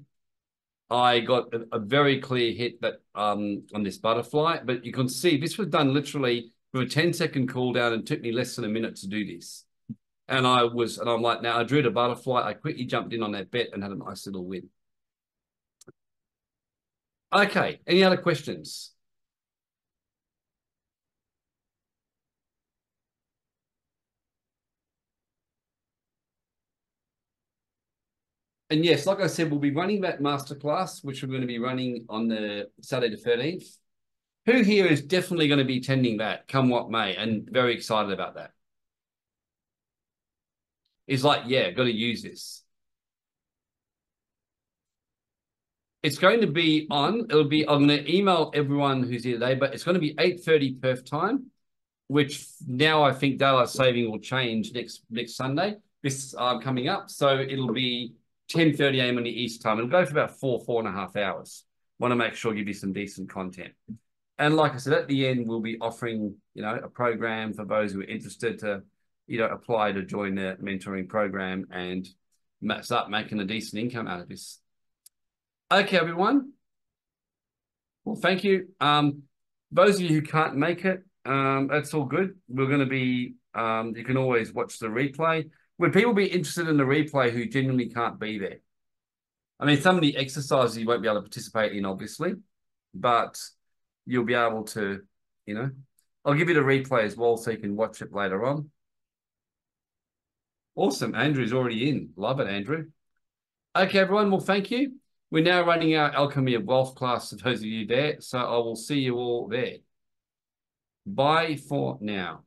I got a, a, very clear hit that um, on this butterfly, but you can see this was done literally with a 10 second cool down and took me less than a minute to do this. And I was, and I'm like, now I drew the butterfly. I quickly jumped in on that bet and had a nice little win. Okay. Any other questions? And yes, like I said, we'll be running that masterclass, which we're going to be running on the Saturday the 13th. Who here is definitely going to be attending that, come what may, and very excited about that? Is like, yeah, got to use this. It's going to be on, it'll be, I'm going to email everyone who's here today, but it's going to be 8.30 Perth time, which now I think daylight saving will change next next Sunday. This um, coming up. So it'll be 10.30 a.m. on the East time. It'll go for about four, four and a half hours. Want to make sure give you some decent content. And like I said, at the end, we'll be offering, you know, a program for those who are interested to, you know, apply to join the mentoring program and start making a decent income out of this. Okay, everyone. Well, thank you. Um, those of you who can't make it, um, that's all good. We're going to be, um, you can always watch the replay. Would people be interested in the replay who genuinely can't be there? I mean, some of the exercises you won't be able to participate in, obviously, but you'll be able to, you know, I'll give you the replay as well so you can watch it later on. Awesome. Andrew's already in. Love it, Andrew. Okay, everyone. Well, thank you. We're now running our Alchemy of Wealth class for those of you there. So I will see you all there. Bye for now.